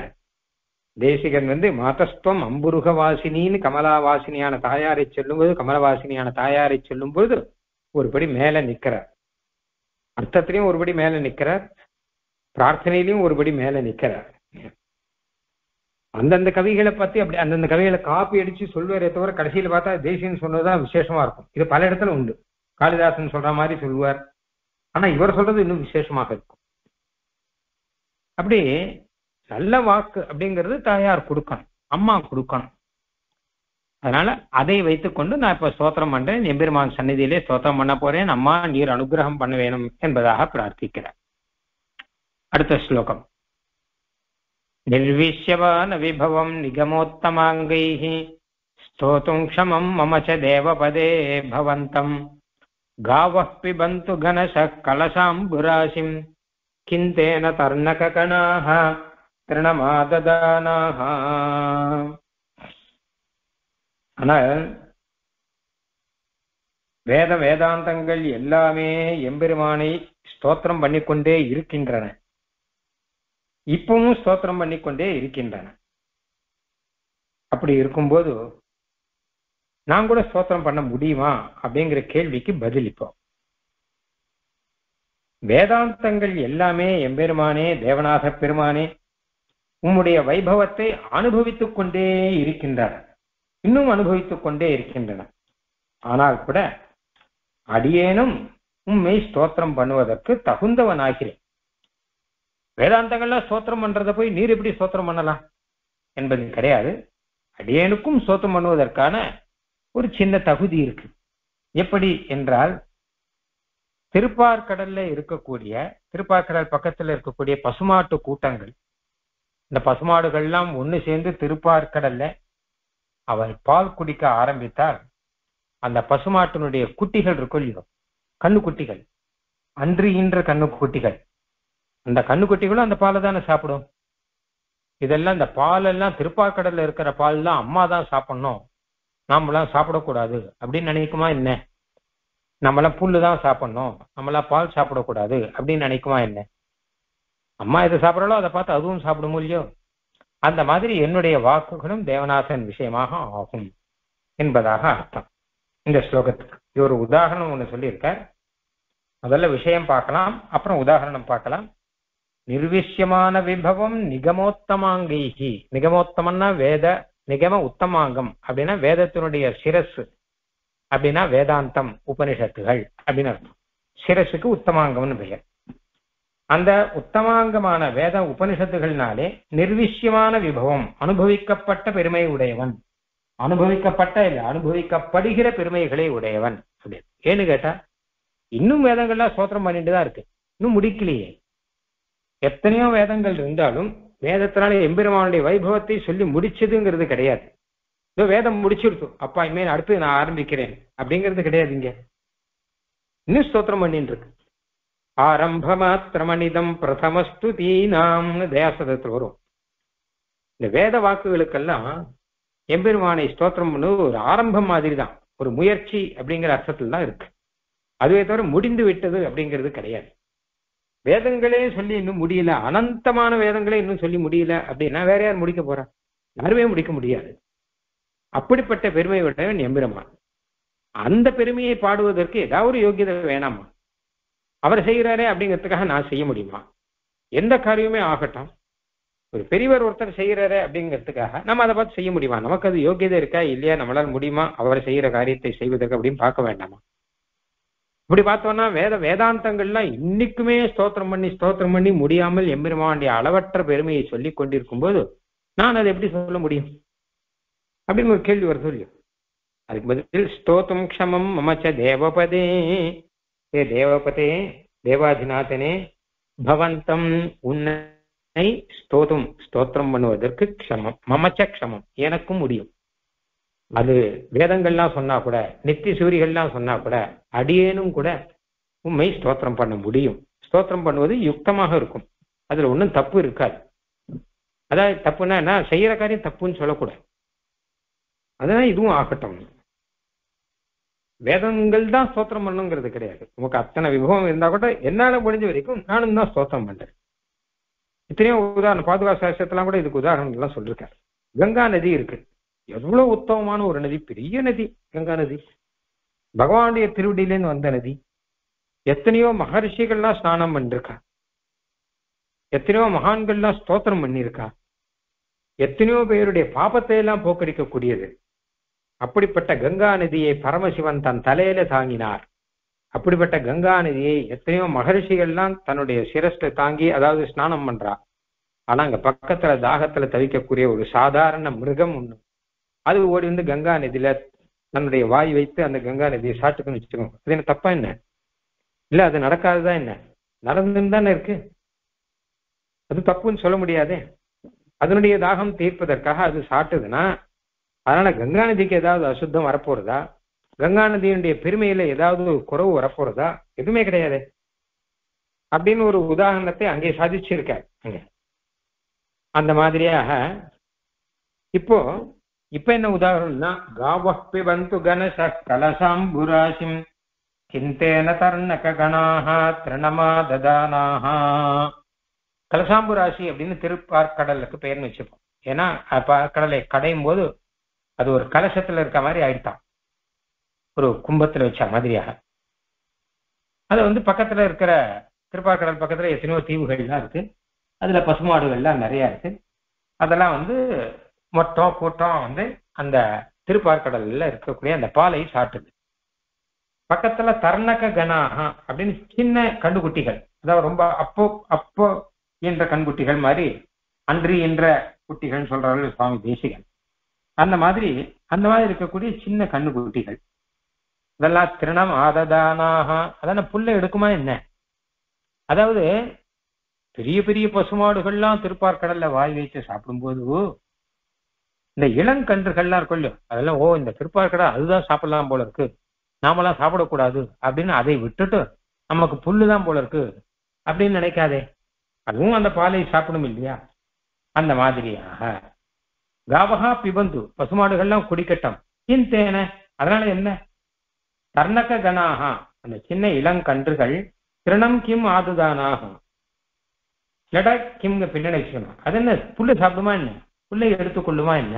தேசிகன் வந்து மாதஸ்துவம் அம்புருக வாசினின்னு கமலாவாசினியான தாயாரை சொல்லும்போது கமலவாசினியான தாயாரை சொல்லும்போது ஒருபடி மேல நிற்கிறார் அர்த்தத்திலையும் ஒருபடி மேல நிற்கிறார் பிரார்த்தனையிலையும் ஒருபடி மேல நிற்கிறார் அந்தந்த கவிகளை பத்தி அப்படி அந்தந்த கவிகளை காப்பி அடிச்சு சொல்லுவாரே தவிர கடைசியில் பார்த்தா தேசியன்னு சொன்னதுதான் விசேஷமா இருக்கும். இது பல இடத்துல உண்டு. காளிதாசன் சொல்ற மாதிரி சொல்லுவார். ஆனா இவர் சொல்றது இன்னும் விசேஷமாக இருக்கும் அப்படி நல்ல வாக்கு அப்படிங்கிறது தாயார் கொடுக்கணும் அம்மா கொடுக்கணும் அதனால அதை வைத்துக்கொண்டு நான் இப்ப ஸ்தோத்திரம் பண்றேன் எம்பெருமான் சந்நிதியிலே ஸ்தோத்திரம் பண்ண போறேன் அம்மா நீர் அனுகிரகம் பண்ண வேணும் என்பதாக பிரார்த்திக்கிறார் அடுத்த ஸ்லோகம் निर्विश्यवान विभवम् निगमोत्तमाङ्गैः स्तोतुम् क्षमम् मम च देवपदे भवन्तम् गावः पिबन्तु घनशः कलशाम्बुराशिम् किन्तेन तर्णककणाः तृणमाददानाः ஆனால் வேத வேதாந்தங்கள் எல்லாமே எம்பெருமானை ஸ்தோத்திரம் பண்ணிக்கொண்டே இருக்கின்றன இப்பவும் ஸ்தோத்திரம் பண்ணிக்கொண்டே இருக்கின்றன அப்படி இருக்கும்போது நான் கூட ஸ்தோத்திரம் பண்ண முடியுமா? அப்படிங்கிற கேள்விக்கு பதில் இப்போ. வேதாந்தங்கள் எல்லாமே எம்பெருமானே தேவநாத பெருமானே உம்முடைய வைபவத்தை அனுபவித்துக் கொண்டே இருக்கின்றன. இன்னும் அனுபவித்துக் கொண்டே இருக்கின்றன. ஆனால் கூட அடியேனும் உண்மை ஸ்தோத்திரம் பண்ணுவதற்கு தகுந்தவன் ஆகிறேன் வேதாந்தங்கள்லாம் ஸ்தோத்திரம் பண்றதை போய் நீர் எப்படி ஸ்தோத்திரம் பண்ணலாம்? என்பது கிடையாது. அடியேனுக்கும் ஸ்தோத்திரம் பண்ணுவதற்கான ஒரு சின்ன தகுதி இருக்கு. எப்படி என்றால் திருப்பார்கடல்ல இருக்கக்கூடிய திருப்பார்கடல் பக்கத்துல இருக்கக்கூடிய பசுமாட்டு கூட்டங்கள். இந்த பசுமாடுகள்லாம் ஒண்ணு சேர்ந்து திருப்பார்கடல்ல அவர் பால் குடிக்க ஆரம்பித்தால் அந்த பசுமாட்டினுடைய குட்டிகள் இருக்கும் இல்லையோ கண்ணுக்குட்டிகள். அன்றியின்ற அன்று ஈன்ற அந்த கண்ணுக்குட்டிகளும் அந்த பாலை தானே சாப்பிடும். இதெல்லாம் இந்த பாலெல்லாம் திருப்பாக்கடல்ல இருக்கிற பால் தான் அம்மா தான் சாப்பிடணும். நாமெல்லாம் சாப்பிடக்கூடாது. அப்படின்னு நினைக்குமா என்ன? நம்மளாம் புல்லு தான் சாப்பிடணும். நம்மளாம் பால் சாப்பிடக்கூடாது. அப்படின்னு நினைக்குமா என்ன? அம்மா எது சாப்பிடறோ அதை பார்த்து அதுவும் சாப்பிடும் இல்லையோ? அந்த மாதிரி என்னுடைய வாக்குகளும் தேவநாதன் விஷயமாக ஆகும் என்பதாக அர்த்தம். இந்த ஸ்லோகத்துக்கு. இது ஒரு உதாரணம் ஒன்று சொல்லியிருக்கார். முதல்ல விஷயம் பார்க்கலாம் அப்புறம் உதாரணம் பார்க்கலாம். நிர்விஷ்யமான விபவம் நிகமோத்தமாங்கீகி நிகமோத்தமன்னா வேத மிகவும் உத்தமாங்கம். அப்படின்னா வேதத்தினுடைய சிரஸ் அப்படின்னா வேதாந்தம் உபனிஷத்துகள் அப்படின்னு அர்த்தம். சிரஸுக்கு உத்தமாங்கம்னு பெயர். அந்த உத்தமாங்கமான வேத உபனிஷத்துகள்னாலே நிர்விஷ்யமான விபவம் அனுபவிக்கப்பட்ட பெருமை உடையவன். அனுபவிக்கப்பட்ட இல்லை அனுபவிக்கப்படுகிற பெருமைகளை உடையவன் அப்படின்னு. ஏன்னு கேட்டா இன்னும் வேதங்கள்லாம் சோத்திரம் பண்ணிட்டு தான் இருக்கு. இன்னும் முடிக்கலையே. எத்தனையோ வேதங்கள் இருந்தாலும் வேதத்தினால எம்பெருமானுடைய வைபவத்தை சொல்லி முடிச்சதுங்கிறது கிடையாது. இதோ வேதம் முடிச்சிருத்தோம் அப்பா இனிமேல் அடுத்து நான் ஆரம்பிக்கிறேன். அப்படிங்கிறது கிடையாது இங்க. இன்னும் ஸ்தோத்திரம் பண்ணிட்டு இருக்கு ஆரம்ப மாத்திரமணிதம் பிரதமஸ்து தீனாம்னு தயாசதத்தில் வரும். இந்த வேத வாக்குகளுக்கெல்லாம் எம்பெருமானை ஸ்தோத்திரம் ஒரு ஆரம்பம் மாதிரி தான் ஒரு முயற்சி அப்படிங்கிற அர்த்தத்தில் தான் இருக்கு. அதுவே தவிர முடிந்து விட்டது அப்படிங்கிறது கிடையாது. வேதங்களே சொல்லி இன்னும் முடியல அனந்தமான வேதங்களே இன்னும் சொல்லி முடியல அப்படின்னா வேற யார் முடிக்க போறா? யாருமே முடிக்க முடியாது. அப்படிப்பட்ட பெருமை உடையவன் எம்பிரமான். அந்த பெருமையை பாடுவதற்கு ஏதாவது ஒரு யோகியதை வேணாமா? அவர் செய்கிறாரே அப்படிங்கிறதுக்காக நான் செய்ய முடியுமா? எந்த காரியமே ஆகட்டும். ஒரு பெரியவர் ஒருத்தர் செய்யறாரு அப்படிங்கிறதுக்காக நம்ம அதை பார்த்து செய்ய முடியுமா? நமக்கு அது யோகியதை இருக்கா இல்லையா? நம்மளால முடியுமா? அவர் செய்யற காரியத்தை செய்வதற்கு அப்படின்னு பார்க்க வேண்டாமா? இப்படி பார்த்தோம்னா வேத வேதாந்தங்கள்லாம் இன்னைக்குமே ஸ்தோத்திரம் பண்ணி ஸ்தோத்திரம் பண்ணி முடியாமல் எம்பெருமானுடைய அளவற்ற பெருமையை சொல்லி கொண்டிருக்கும் போது நான் அதை எப்படி சொல்ல முடியும்? அப்படின்னு ஒரு கேள்வி வருது இல்லையோ அதுக்கு பதில் ஸ்தோத்தம் க்ஷமம் மமச்ச தேவபதே ஏ தேவபதே தேவாதிநாதனே பவந்தம் உன்னை ஸ்தோதம் ஸ்தோத்திரம் பண்ணுவதற்கு க்ஷமம் மமச்ச க்ஷமம் எனக்கும் முடியும். அது வேதங்கள்லாம் சொன்னா கூட நித்தி சூரிகள்லாம் சொன்னா கூட அடியேனும் கூட உண்மை ஸ்தோத்திரம் பண்ண முடியும். ஸ்தோத்திரம் பண்ணுவது யுக்தமாக இருக்கும். அதுல ஒன்றும் தப்பு இருக்காது. அதாவது தப்புன்னா என்ன? செய்யற காரியம் தப்புன்னு சொல்லக்கூடாது. அதனால இதுவும் ஆகட்டும். வேதங்கள் தான் ஸ்தோத்திரம் பண்ணுங்கிறது கிடையாது. நமக்கு அத்தனை விபவம் இருந்தா கூட என்னால முடிஞ்ச வரைக்கும் நானும் தான் ஸ்தோத்திரம் பண்றேன். இத்தனையோ உதாரணம் பாதுகாப்பு சாஸ்திரத்தெல்லாம் கூட இதுக்கு உதாரணம் எல்லாம் சொல்லிருக்காரு. கங்கா நதி இருக்கு. எவ்வளவு உத்தமமான ஒரு நதி பெரிய நதி கங்கா நதி. பகவானுடைய திருவடியிலேருந்து வந்த நதி. எத்தனையோ மகரிஷிகள்லாம் ஸ்நானம் பண்ணிருக்கா. எத்தனையோ மகான்கள்லாம் ஸ்தோத்திரம் பண்ணியிருக்கா எத்தனையோ பேருடைய பாபத்தை எல்லாம் போக்கடிக்கக்கூடியது. அப்படிப்பட்ட கங்கா நதியை பரமசிவன் தன் தலையில தாங்கினார். அப்படிப்பட்ட கங்கா நதியை எத்தனையோ மகரிஷிகள்லாம் தன்னுடைய சிரஸ்ல தாங்கி அதாவது ஸ்நானம் பண்றா. ஆனா அங்க பக்கத்துல தாகத்துல தவிக்கக்கூடிய ஒரு சாதாரண மிருகம் ஒண்ணு. அது ஓடி வந்து கங்கா நதியில தன்னுடைய வாய் வைத்து அந்த கங்கா நதியை சாட்டுக்குன்னு வச்சுக்கோங்க. அது என்ன தப்பா என்ன? இல்ல அது நடக்காதுதான் என்ன? நடந்துன்னு தானே இருக்கு. அது தப்புன்னு சொல்ல முடியாதே. அதனுடைய தாகம் தீர்ப்பதற்காக அது சாட்டுதுன்னா அதனால கங்கா நதிக்கு ஏதாவது அசுத்தம் வரப்போறதா? கங்கா நதியினுடைய பெருமையில ஏதாவது ஒரு குறவு வரப்போறதா? எதுவுமே கிடையாது. அப்படின்னு ஒரு உதாரணத்தை அங்கே சாதிச்சிருக்கார். அங்க. அந்த மாதிரியாக இப்போ இப்ப என்ன உதாரணம்னா காவப்பி பிபந்து கணச கலசாம்புராசிம் சிந்தேன தர்ணக கணாக திருணமா ததானாக கலசாம்புராசி அப்படின்னு திருப்பார்கடலுக்கு பெயர்னு வச்சுப்போம். ஏன்னா கடலை கடையும் போது அது ஒரு கலசத்துல இருக்க மாதிரி ஆயிட்டான். ஒரு கும்பத்துல வச்ச மாதிரியாக. அது வந்து பக்கத்துல இருக்கிற திருப்பார்கடல் பக்கத்துல எத்தனையோ தீவுகள்லாம் இருக்கு. அதுல பசுமாடுகள்லாம் நிறைய இருக்கு. அதெல்லாம் வந்து மொத்தம் கூட்டம் வந்து அந்த திருப்பார்கடல்ல இருக்கக்கூடிய அந்த பாலை சாட்டுது. பக்கத்துல தர்ணக கனாகா அப்படின்னு சின்ன கண்டுகுட்டிகள் அதாவது ரொம்ப அப்போ அப்போ என்ற கண்குட்டிகள் மாதிரி அன்றி என்ற குட்டிகள் சொல்றாரு சுவாமி தேசிகன். அந்த மாதிரி அந்த மாதிரி இருக்கக்கூடிய சின்ன கண்ணுக்குட்டிகள். இதெல்லாம் திருணம் ஆததானாக அதான புல்ல எடுக்குமா என்ன? அதாவது பெரிய பெரிய பசுமாடுகள்லாம் திருப்பார்கடல்ல வாய் வைத்து சாப்பிடும்போது இந்த இளங்கன்றுகள்லாம் இருக்கும் இல்லையோ அதெல்லாம் ஓ இந்த திருப்பார்கடல் அதுதான் சாப்பிடலாம் போல இருக்கு. நாமெல்லாம் சாப்பிடக்கூடாது. அப்படின்னு அதை விட்டுட்டு நமக்கு புல்லுதான் போல இருக்கு. அப்படின்னு நினைக்காதே. அதுவும் அந்த பாலை சாப்பிடும் இல்லையா? அந்த மாதிரியாக. காவகா பிபந்து பசுமாடுகள்லாம் குடிக்கட்டும். தேன அதனால என்ன? கர்ணக கணாகா அந்த சின்ன இளங்கன்றுகள் திருணம் கிம் ஆதுதானாகும். லடா கிம் பின்னணி வச்சுக்கணும். அது என்ன புல்லு சாப்பிடுமா என்ன? புல்லை எடுத்துக்கொள்ளுமா என்ன?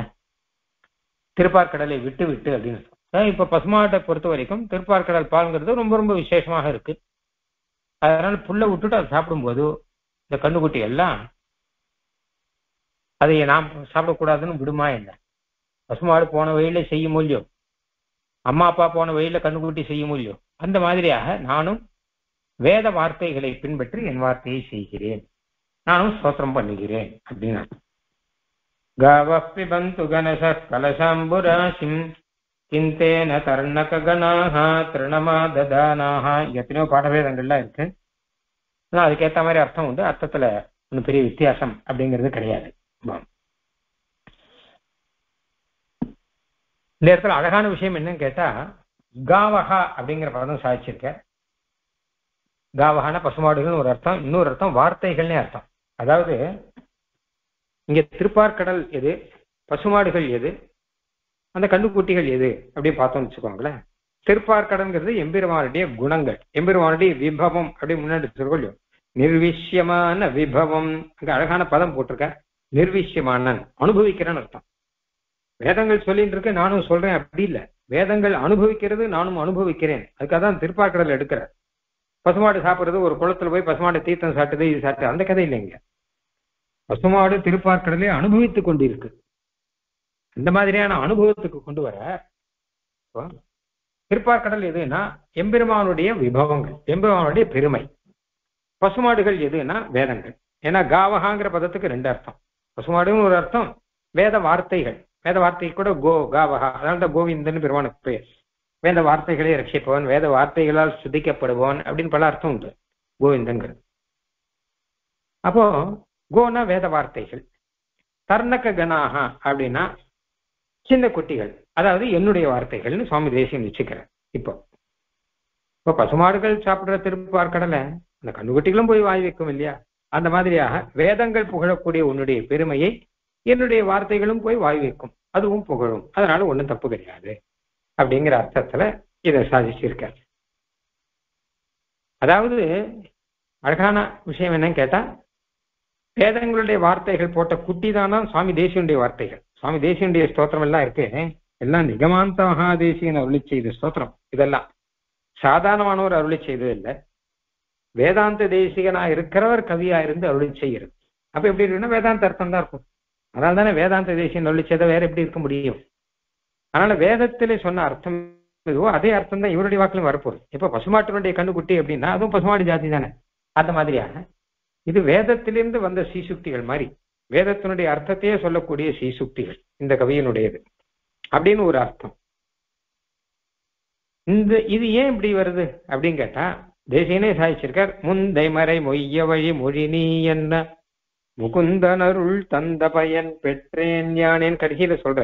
திருப்பார்கடலை விட்டு விட்டு அப்படின்னு இப்ப பசுமாட்டை பொறுத்த வரைக்கும் திருப்பார்கடல் பால்ங்கிறது ரொம்ப ரொம்ப விசேஷமாக இருக்கு. அதனால புல்லை விட்டுட்டு அதை சாப்பிடும்போது இந்த கண்ணுக்குட்டி எல்லாம் அதை நாம் சாப்பிடக்கூடாதுன்னு விடுமா என்ன? பசுமாடு போன வழியில செய்ய முடியும் அம்மா அப்பா போன வழியில கண்ணுக்குட்டி செய்ய முடியும் அந்த மாதிரியாக நானும் வேத வார்த்தைகளை பின்பற்றி என் வார்த்தையை செய்கிறேன். நானும் சோத்திரம் பண்ணுகிறேன் அப்படின்னு காவப்பிபந்து கணச கலசாம்புராசிம் சிந்தேன தர்ணக கணாக திருணமா ததானாக எத்தனையோ பாடவேதங்கள்லாம் இருக்கு ஆனா அதுக்கேற்ற மாதிரி அர்த்தம் உண்டு அர்த்தத்துல ஒன்றும் பெரிய வித்தியாசம் அப்படிங்கிறது கிடையாது இந்த இடத்துல அழகான விஷயம் என்னன்னு கேட்டா காவகா அப்படிங்கிற பதம் சாதிச்சிருக்க காவகான பசுமாடுகள்னு ஒரு அர்த்தம் இன்னொரு அர்த்தம் வார்த்தைகள்னே அர்த்தம் அதாவது இங்க திருப்பார்கடல் எது? பசுமாடுகள் எது? அந்த கண்ணுக்குட்டிகள் எது? அப்படின்னு பார்த்தோம்னு வச்சுக்கோங்களேன். திருப்பார்கடல்ங்கிறது எம்பெருமானுடைய குணங்கள். எம்பெருமானுடைய விபவம் அப்படி முன்னாடி சொல்லும் நிர்விஷ்யமான விபவம். அங்க அழகான பதம் போட்டிருக்க நிர்விஷ்யமானன். அனுபவிக்கிறேன்னு அர்த்தம். வேதங்கள் சொல்லிட்டு இருக்கு நானும் சொல்றேன். அப்படி இல்லை. வேதங்கள் அனுபவிக்கிறது நானும் அனுபவிக்கிறேன். அதுக்காக தான் திருப்பார்கடல் எடுக்கிறார். பசுமாடு சாப்பிடுறது ஒரு குளத்துல போய் பசுமாடு தீர்த்தம் சாட்டுது இது சாட்டு அந்த கதை இல்லைங்க. பசுமாடு திருப்பார்க்கடலே அனுபவித்துக் கொண்டிருக்கு. இந்த மாதிரியான அனுபவத்துக்கு கொண்டு வர திருப்பார்க்கடல் எதுனா எம்பெருமானுடைய விபவங்கள் எம்பெருமானுடைய பெருமை. பசுமாடுகள் எதுனா வேதங்கள். ஏன்னா காவகாங்கிற பதத்துக்கு ரெண்டு அர்த்தம். பசுமாடுன்னு ஒரு அர்த்தம் வேத வார்த்தைகள். வேத வார்த்தை கூட கோ காவகா அதனால தான் கோவிந்தன் பெருமானுக்கு பேர் வேத வார்த்தைகளை ரட்சிப்பவன் வேத வார்த்தைகளால் சுதிக்கப்படுபவன் அப்படின்னு பல அர்த்தம் உண்டு கோவிந்தன்கிறது. அப்போ கோன வேத வார்த்தைகள். தர்ணக கணாக அப்படின்னா சின்ன குட்டிகள். அதாவது என்னுடைய வார்த்தைகள்னு சுவாமி தேசியம் வச்சுக்கிறேன் இப்போ இப்போ பசுமாடுகள் சாப்பிடுற திருப்பார்கடலை அந்த கண்ணுக்குட்டிகளும் போய் வாய் வைக்கும் இல்லையா? அந்த மாதிரியாக வேதங்கள் புகழக்கூடிய உன்னுடைய பெருமையை என்னுடைய வார்த்தைகளும் போய் வாய் வைக்கும். அதுவும் புகழும். அதனால ஒண்ணும் தப்பு கிடையாது. அப்படிங்கிற அர்த்தத்துல இதை சாதிச்சிருக்கார். அதாவது அழகான விஷயம் என்னன்னு கேட்டா வேதங்களுடைய வார்த்தைகள் போட்ட குட்டி தானா சுவாமி தேசியனுடைய வார்த்தைகள். சுவாமி தேசியனுடைய ஸ்தோத்திரம் எல்லாம் இருக்கு. எல்லாம் நிகமாந்த மகாதேசியன் அருளி செய்த ஸ்தோத்திரம். இதெல்லாம் சாதாரணமானவர் அருளி செய்தது இல்லை. வேதாந்த தேசிகனா இருக்கிறவர் கவியா இருந்து அருளி செய்கிறது. அப்ப எப்படி இருக்குன்னா வேதாந்த அர்த்தம் தான் இருக்கும். அதனால தானே வேதாந்த தேசியன் அருளி செய்த வேற எப்படி இருக்க முடியும்? அதனால வேதத்திலே சொன்ன அர்த்தம் இதுவோ அதே அர்த்தம் தான் இவருடைய வாக்கிலும் வரப்போகுது. இப்ப பசுமாட்டினுடைய கண்ணுக்குட்டி அப்படின்னா அதுவும் பசுமாடு ஜாதி தானே. அந்த மாதிரியாக இது வேதத்திலிருந்து வந்த சீசுக்திகள் மாதிரி. வேதத்தினுடைய அர்த்தத்தையே சொல்லக்கூடிய சீசுக்திகள் இந்த கவியினுடையது. அப்படின்னு ஒரு அர்த்தம். இந்த இது ஏன் இப்படி வருது அப்படின்னு கேட்டா தேசியனே சாதிச்சிருக்கார் முந்தை மறை மொய்ய வழி மொழி நீ என்ன? முகுந்தனருள் தந்த பயன் பெற்றேன் யானேன் கடைசியில சொல்ற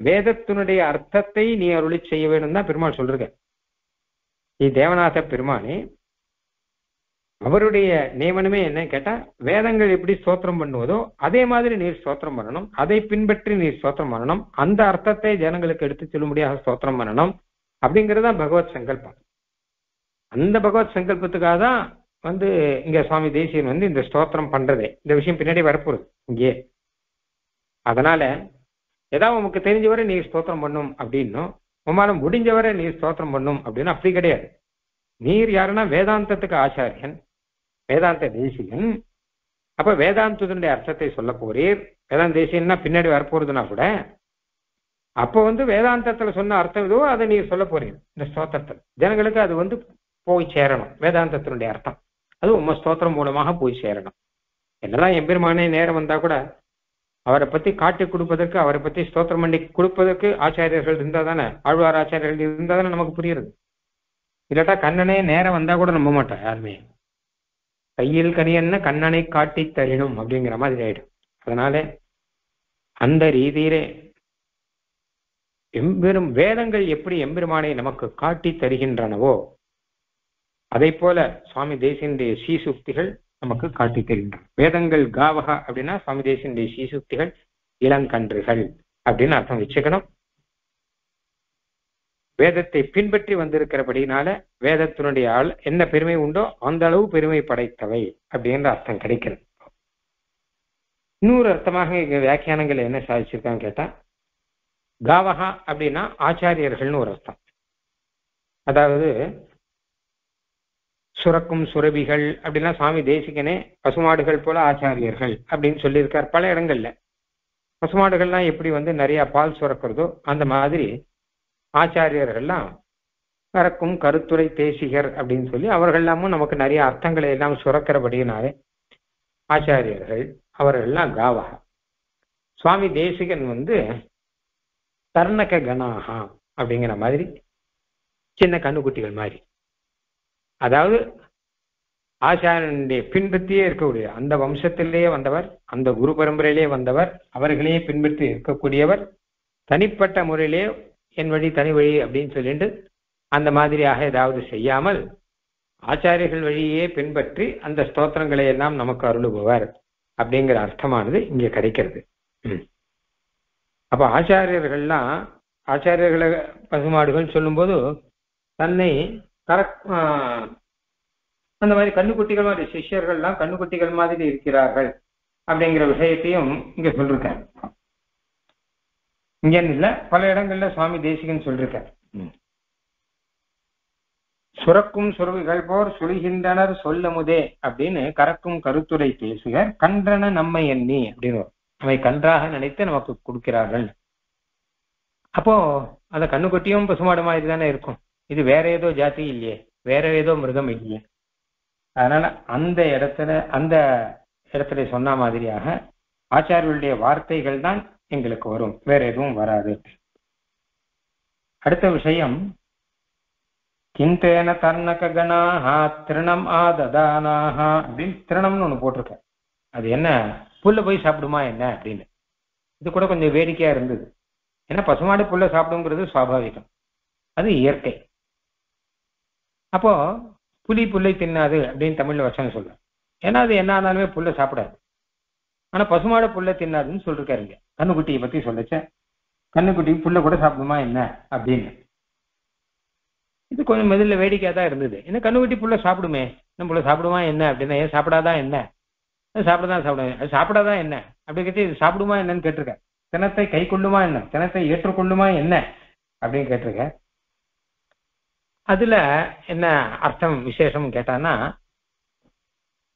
வேதத்தினுடைய அர்த்தத்தை நீ அருளி செய்ய வேணும் தான் பெருமாள் சொல்றாங்க நீ தேவநாத பெருமானே அவருடைய நியமனமே என்ன கேட்டா வேதங்கள் எப்படி ஸ்தோத்திரம் பண்ணுவதோ அதே மாதிரி நீர் ஸ்தோத்திரம் பண்ணணும். அதை பின்பற்றி நீர் ஸ்தோத்திரம் பண்ணணும். அந்த அர்த்தத்தை ஜனங்களுக்கு எடுத்து சொல்லும்படியாக ஸ்தோத்திரம் பண்ணணும். அப்படிங்கிறது தான் பகவத் சங்கல்பம். அந்த பகவத் சங்கல்பத்துக்காக தான் வந்து இங்க சுவாமி தேசியன் வந்து இந்த ஸ்தோத்திரம் பண்றதே. இந்த விஷயம் பின்னாடி வரப்போகுது. இங்கே அதனால ஏதாவது உமக்கு தெரிஞ்சவரை நீர் ஸ்தோத்திரம் பண்ணும் அப்படின்னும் உமால முடிஞ்சவரை நீர் ஸ்தோத்திரம் பண்ணும் அப்படின்னு அப்படி கிடையாது. நீர் யாருன்னா வேதாந்தத்துக்கு ஆச்சாரியன். வேதாந்த தேசியன் அப்ப வேதாந்தத்தினுடைய அர்த்தத்தை சொல்ல போறீர். வேதாந்த தேசியன்னா பின்னாடி வரப்போறதுன்னா கூட அப்போ வந்து வேதாந்தத்துல சொன்ன அர்த்தம் இதுவோ அதை நீ சொல்ல போறீங்க இந்த ஸ்தோத்திரத்தில். ஜனங்களுக்கு அது வந்து போய் சேரணும். வேதாந்தத்தினுடைய அர்த்தம். அது உம்ம ஸ்தோத்திரம் மூலமாக போய் சேரணும். என்னதான் எம்பெருமானே நேரம் வந்தா கூட அவரை பத்தி காட்டி கொடுப்பதற்கு அவரை பத்தி ஸ்தோத்திரம் பண்ணி கொடுப்பதற்கு ஆச்சாரியர்கள் இருந்தா தானே ஆழ்வார் ஆச்சாரியர்கள் இருந்தா தானே நமக்கு புரியுறது இல்லாட்டா கண்ணனே நேரம் வந்தா கூட நம்ப மாட்டோம் யாருமே. கையில் கனியன்ன கண்ணனை காட்டி தரணும் அப்படிங்கிற மாதிரி ஆயிடும். அதனால அந்த ரீதியிலே எம்பெரும் வேதங்கள் எப்படி எம்பெருமானை நமக்கு காட்டி தருகின்றனவோ அதை போல சுவாமி தேசியனுடைய சீசுக்திகள் நமக்கு காட்டி தருகின்றன. வேதங்கள் காவகா அப்படின்னா சுவாமி தேசியனுடைய சீசுக்திகள் இளங்கன்றுகள் அப்படின்னு அர்த்தம் வச்சுக்கணும். வேதத்தை பின்பற்றி வந்திருக்கிறபடினால வேதத்தினுடைய ஆள் என்ன பெருமை உண்டோ அந்த அளவு பெருமை படைத்தவை அப்படின்ற அர்த்தம் கிடைக்கிறது. இன்னொரு அர்த்தமாக இங்க வியாக்கியானங்கள் என்ன சாதிச்சிருக்கான்னு கேட்டா காவகா அப்படின்னா ஆச்சாரியர்கள்னு ஒரு அர்த்தம். அதாவது சுரக்கும் சுரபிகள் அப்படின்னா சுவாமி தேசிகனே பசுமாடுகள் போல ஆச்சாரியர்கள் அப்படின்னு சொல்லியிருக்கார் பல இடங்கள்ல. பசுமாடுகள்லாம் எப்படி வந்து நிறைய பால் சுரக்கிறதோ அந்த மாதிரி ஆச்சாரியர்கள்லாம் கறக்கும் கருத்துரை தேசிகர் அப்படின்னு சொல்லி அவர்கள்லாமும் நமக்கு நிறைய அர்த்தங்களை எல்லாம் சுரக்கிறபடினாலே ஆச்சாரியர்கள் அவர்கள்லாம் காவகா சுவாமி தேசிகன் வந்து தர்ணக கணாகா அப்படிங்கிற மாதிரி சின்ன கண்ணுக்குட்டிகள் மாதிரி. அதாவது ஆச்சாரியனுடைய பின்பற்றியே இருக்கக்கூடிய அந்த வம்சத்திலேயே வந்தவர் அந்த குரு பரம்பரையிலே வந்தவர் அவர்களையே பின்பற்றி இருக்கக்கூடியவர் தனிப்பட்ட முறையிலே என் வழி தனி வழி அப்படின்னு சொல்லிட்டு அந்த மாதிரியாக ஏதாவது செய்யாமல் ஆச்சாரியர்கள் வழியே பின்பற்றி அந்த ஸ்தோத்திரங்களை எல்லாம் நமக்கு அருளுபவர் அப்படிங்கிற அர்த்தமானது இங்கே கிடைக்கிறது. அப்ப ஆச்சாரியர்கள்லாம் ஆச்சாரியர்களை பசுமாடுகள் சொல்லும்போது தன்னை கரெக்ட் அந்த மாதிரி கண்ணுக்குட்டிகள் மாதிரி சிஷ்யர்கள்லாம் கண்ணுக்குட்டிகள் மாதிரி இருக்கிறார்கள் அப்படிங்கிற விஷயத்தையும் இங்க சொல்லிருக்கார் இங்க இல்ல பல இடங்கள்ல சுவாமி தேசிகன் சொல்லிருக்கார். சுரக்கும் சுரவிகள் போர் சுழிகின்றனர் சொல்லமுதே அப்படின்னு கறக்கும் கருத்துரை பேசுக கன்றன நம்மை எண்ணி அப்படின்னு. அவை கன்றாக நினைத்து நமக்கு கொடுக்கிறார்கள். அப்போ அந்த கண்ணுக்குட்டியும் பசுமாடு மாதிரி தானே இருக்கும். இது வேற ஏதோ ஜாதி இல்லையே. வேற ஏதோ மிருகம் இல்லையே. அதனால அந்த இடத்துல அந்த இடத்துல சொன்ன மாதிரியாக ஆச்சாரியர்களுடைய வார்த்தைகள் தான் எங்களுக்கு வரும். வேற எதுவும் வராது. அடுத்த விஷயம் கிந்தேன தர்ணக கணாஹா திருணம் ஆததானாஹா அப்படின்னு திருணம்னு ஒண்ணு போட்டிருக்கேன். அது என்ன? புல்ல போய் சாப்பிடுமா என்ன அப்படின்னு. இது கூட கொஞ்சம் வேடிக்கையா இருந்தது. ஏன்னா பசுமாடு புல்ல சாப்பிடுங்கிறது சுவாபாவிகம். அது இயற்கை. அப்போ புலி புல்லை தின்னாது அப்படின்னு தமிழ்ல வச்சோன்னு சொல்ல ஏன்னா அது என்ன ஆனாலுமே புல்ல சாப்பிடாது. ஆனா பசுமாடு புல்ல தின்னாதுன்னு சொல்லிருக்காருங்க கண்ணுக்குட்டியை பத்தி சொல்லச்சேன். கண்ணுக்குட்டி புல்ல கூட சாப்பிடுமா என்ன? அப்படின்னு. இது கொஞ்சம் முதல்ல வேடிக்கையா தான் இருந்தது. என்ன கண்ணுக்குட்டி புல்ல சாப்பிடுமே? நம்ம புள்ள சாப்பிடுமா என்ன? அப்படின்னா ஏன் சாப்பிடாதா என்ன? சாப்பிடதான் சாப்பிடுவேன் அது சாப்பிடாதா என்ன? அப்படி கேட்டு இது சாப்பிடுமா என்னன்னு கேட்டிருக்கேன் தினத்தை கை கொள்ளுமா என்ன? தினத்தை ஏற்றுக்கொள்ளுமா என்ன? அப்படின்னு கேட்டிருக்கேன் அதுல என்ன அர்த்தம் விசேஷம் கேட்டான்னா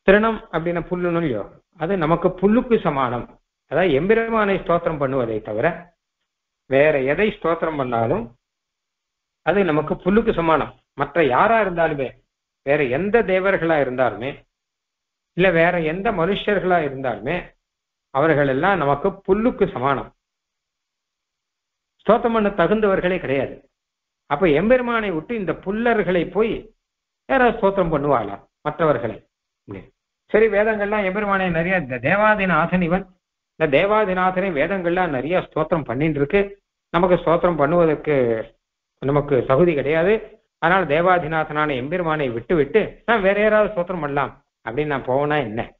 திருணம் அப்படின்னா புல்லுன்னு இல்லையோ? அது நமக்கு புல்லுக்கு சமானம். அதாவது எம்பெருமானை ஸ்தோத்திரம் பண்ணுவதை தவிர வேற எதை ஸ்தோத்திரம் பண்ணாலும் அது நமக்கு புல்லுக்கு சமானம். மற்ற யாரா இருந்தாலுமே வேற எந்த தேவர்களா இருந்தாலுமே இல்ல வேற எந்த மனுஷர்களா இருந்தாலுமே அவர்கள் எல்லாம் நமக்கு புல்லுக்கு சமானம். ஸ்தோத்திரம் பண்ண தகுந்தவர்களே கிடையாது. அப்ப எம்பெருமானை விட்டு இந்த புல்லர்களை போய் யாராவது ஸ்தோத்திரம் பண்ணுவாளா? மற்றவர்களை. சரி வேதங்கள்லாம் எம்பெருமானை நிறைய இந்த தேவாதிநாதன் இவன் இந்த தேவாதிநாதனை வேதங்கள்லாம் நிறைய ஸ்தோத்திரம் பண்ணிட்டு இருக்கு நமக்கு ஸ்தோத்திரம் பண்ணுவதற்கு நமக்கு தகுதி கிடையாது. அதனால தேவாதிநாதனான எம்பெருமானை விட்டு விட்டு நான் வேற யாராவது ஸ்தோத்திரம் பண்ணலாம்? அப்படின்னு நான் போனா என்ன?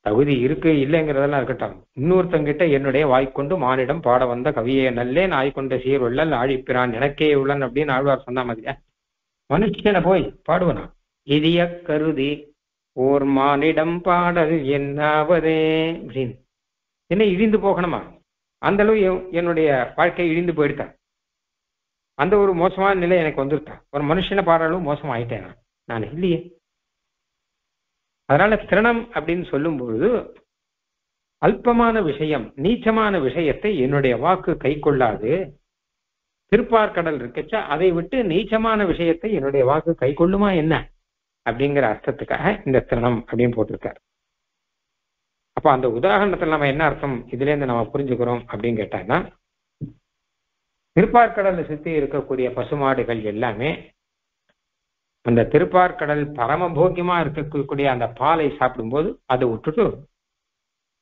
தகுதி இருக்கு இல்லைங்கிறதெல்லாம் இருக்கட்டும். இன்னொருத்தங்கிட்ட என்னுடைய வாய்க்கொண்டு மானிடம் பாட வந்த கவியை நல்லே ஆய்கொண்ட சீர் உள்ளல் ஆழிப்பிறான் எனக்கே உள்ளன் அப்படின்னு ஆழ்வார் சொன்ன மாதிரியா? மனுஷனை போய் பாடுவனா? இதிய கருதி ஓர் மானிடம் பாடல் என்னாவதே அப்படின்னு. என்ன இழிந்து போகணுமா? அந்த அளவு என்னுடைய வாழ்க்கை இழிந்து போயிடுத்தேன் அந்த ஒரு மோசமான நிலை எனக்கு வந்துருத்தான் ஒரு மனுஷனை பாடுற மோசம் ஆயிட்டேன் நான். நான் இல்லையே. அதனால திரணம் அப்படின்னு சொல்லும் பொழுது அல்பமான விஷயம் நீச்சமான விஷயத்தை என்னுடைய வாக்கு கை கொள்ளாது. திருப்பார்கடல் இருக்கச்சா? அதை விட்டு நீச்சமான விஷயத்தை என்னுடைய வாக்கு கை கொள்ளுமா என்ன? அப்படிங்கிற அர்த்தத்துக்காக இந்த திருணம் அப்படின்னு போட்டிருக்காரு. அப்ப அந்த உதாரணத்துல நம்ம என்ன அர்த்தம்? இதுல இருந்து நம்ம புரிஞ்சுக்கிறோம் அப்படின்னு கேட்டாங்கன்னா திருப்பார்கடலை சுத்தி இருக்கக்கூடிய பசுமாடுகள் எல்லாமே அந்த திருப்பார்கடல் பரமபோக்கியமா இருக்கக்கூடிய அந்த பாலை சாப்பிடும்போது அதை விட்டுட்டு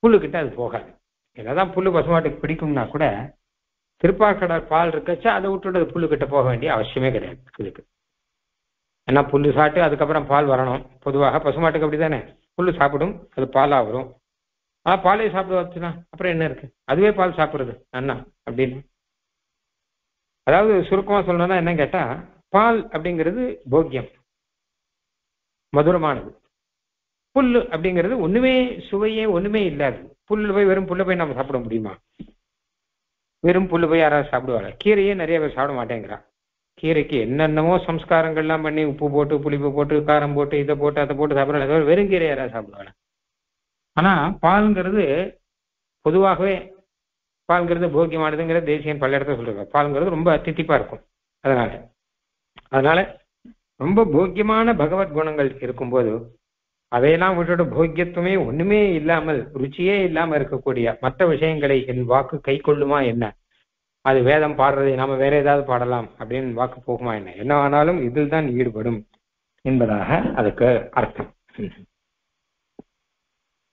புல்லுக்கிட்ட அது போகாது. என்னதான் புல்லு பசுமாட்டுக்கு பிடிக்கும்னா கூட திருப்பார்கடல் பால் இருக்கச்சா அதை விட்டுட்டு அது புல்லுக்கிட்ட போக வேண்டிய அவசியமே கிடையாது. இதுக்கு ஏன்னா புல்லு சாப்பிட்டு அதுக்கப்புறம் பால் வரணும். பொதுவாக பசுமாட்டுக்கு அப்படிதானே புல்லு சாப்பிடும் அது பாலா வரும் ஆ பாலே சாப்பிட வச்சுனா அப்புறம் என்ன இருக்கு? அதுவே பால் சாப்பிடுறது. அண்ணா அப்படின்னு. அதாவது சுருக்கமா சொல்லணும்னா என்ன கேட்டா பால் அப்படிங்கிறது போக்கியம். மதுரமானது. புல்லு அப்படிங்கிறது ஒண்ணுமே சுவையே ஒண்ணுமே இல்லாது. புல்லு போய் வெறும் புல்ல போய் நம்ம சாப்பிட முடியுமா? வெறும் புல்லு போய் யாராவது சாப்பிடுவாங்க. கீரையே நிறைய பேர் சாப்பிட மாட்டேங்கிறா கீரைக்கு என்னென்னமோ சம்ஸ்காரங்கள்லாம் பண்ணி உப்பு போட்டு புளிப்பு போட்டு காரம் போட்டு இதை போட்டு அதை போட்டு சாப்பிட்றாங்க வெறும் கீரை யாராவது சாப்பிடுவாங்க ஆனா பால்ங்கிறது பொதுவாகவே பால்ங்கிறது போக்கியமானதுங்கிற தேசியம் பல இடத்துல சொல்றாங்க பால்ங்கிறது ரொம்ப தித்திப்பா இருக்கும். அதனால அதனால ரொம்ப போக்கியமான பகவத் குணங்கள் இருக்கும்போது அதையெல்லாம் விட்டுட்டு போக்கியத்துவமே ஒண்ணுமே இல்லாமல் ருச்சியே இல்லாம இருக்கக்கூடிய மற்ற விஷயங்களை என் வாக்கு கை கொள்ளுமா என்ன? அது வேதம் பாடுறதை நாம வேற ஏதாவது பாடலாம் அப்படின்னு வாக்கு போகுமா என்ன? என்ன ஆனாலும் இதில் தான் ஈடுபடும் என்பதாக அதுக்கு அர்த்தம்.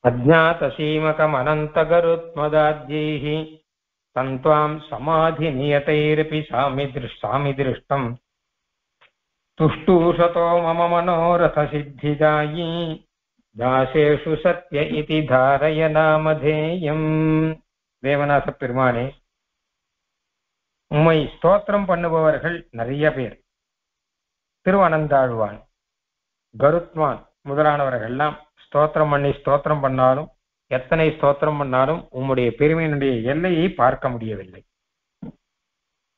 அஜாத சீமகம் அனந்த கருத்மதாஜ்யைः தந்த்வாம் சமாதி நியதைரபி சாமி திருஷ்டாமி திருஷ்டம் துஷ்டூஷதோ மம மனோரத சித்திதாயி தாசேஷு சத்ய இதி தாரய நாமதேயம் தேவநாச பெருமானே உம்மை ஸ்தோத்திரம் பண்ணுபவர்கள் நிறைய பேர். திருவனந்தாழ்வான் கருத்மான் முதலானவர்கள் எல்லாம் ஸ்தோத்திரம் பண்ணி ஸ்தோத்திரம் பண்ணாலும் எத்தனை ஸ்தோத்திரம் பண்ணாலும் உம்முடைய பெருமையினுடைய எல்லையை பார்க்க முடியவில்லை.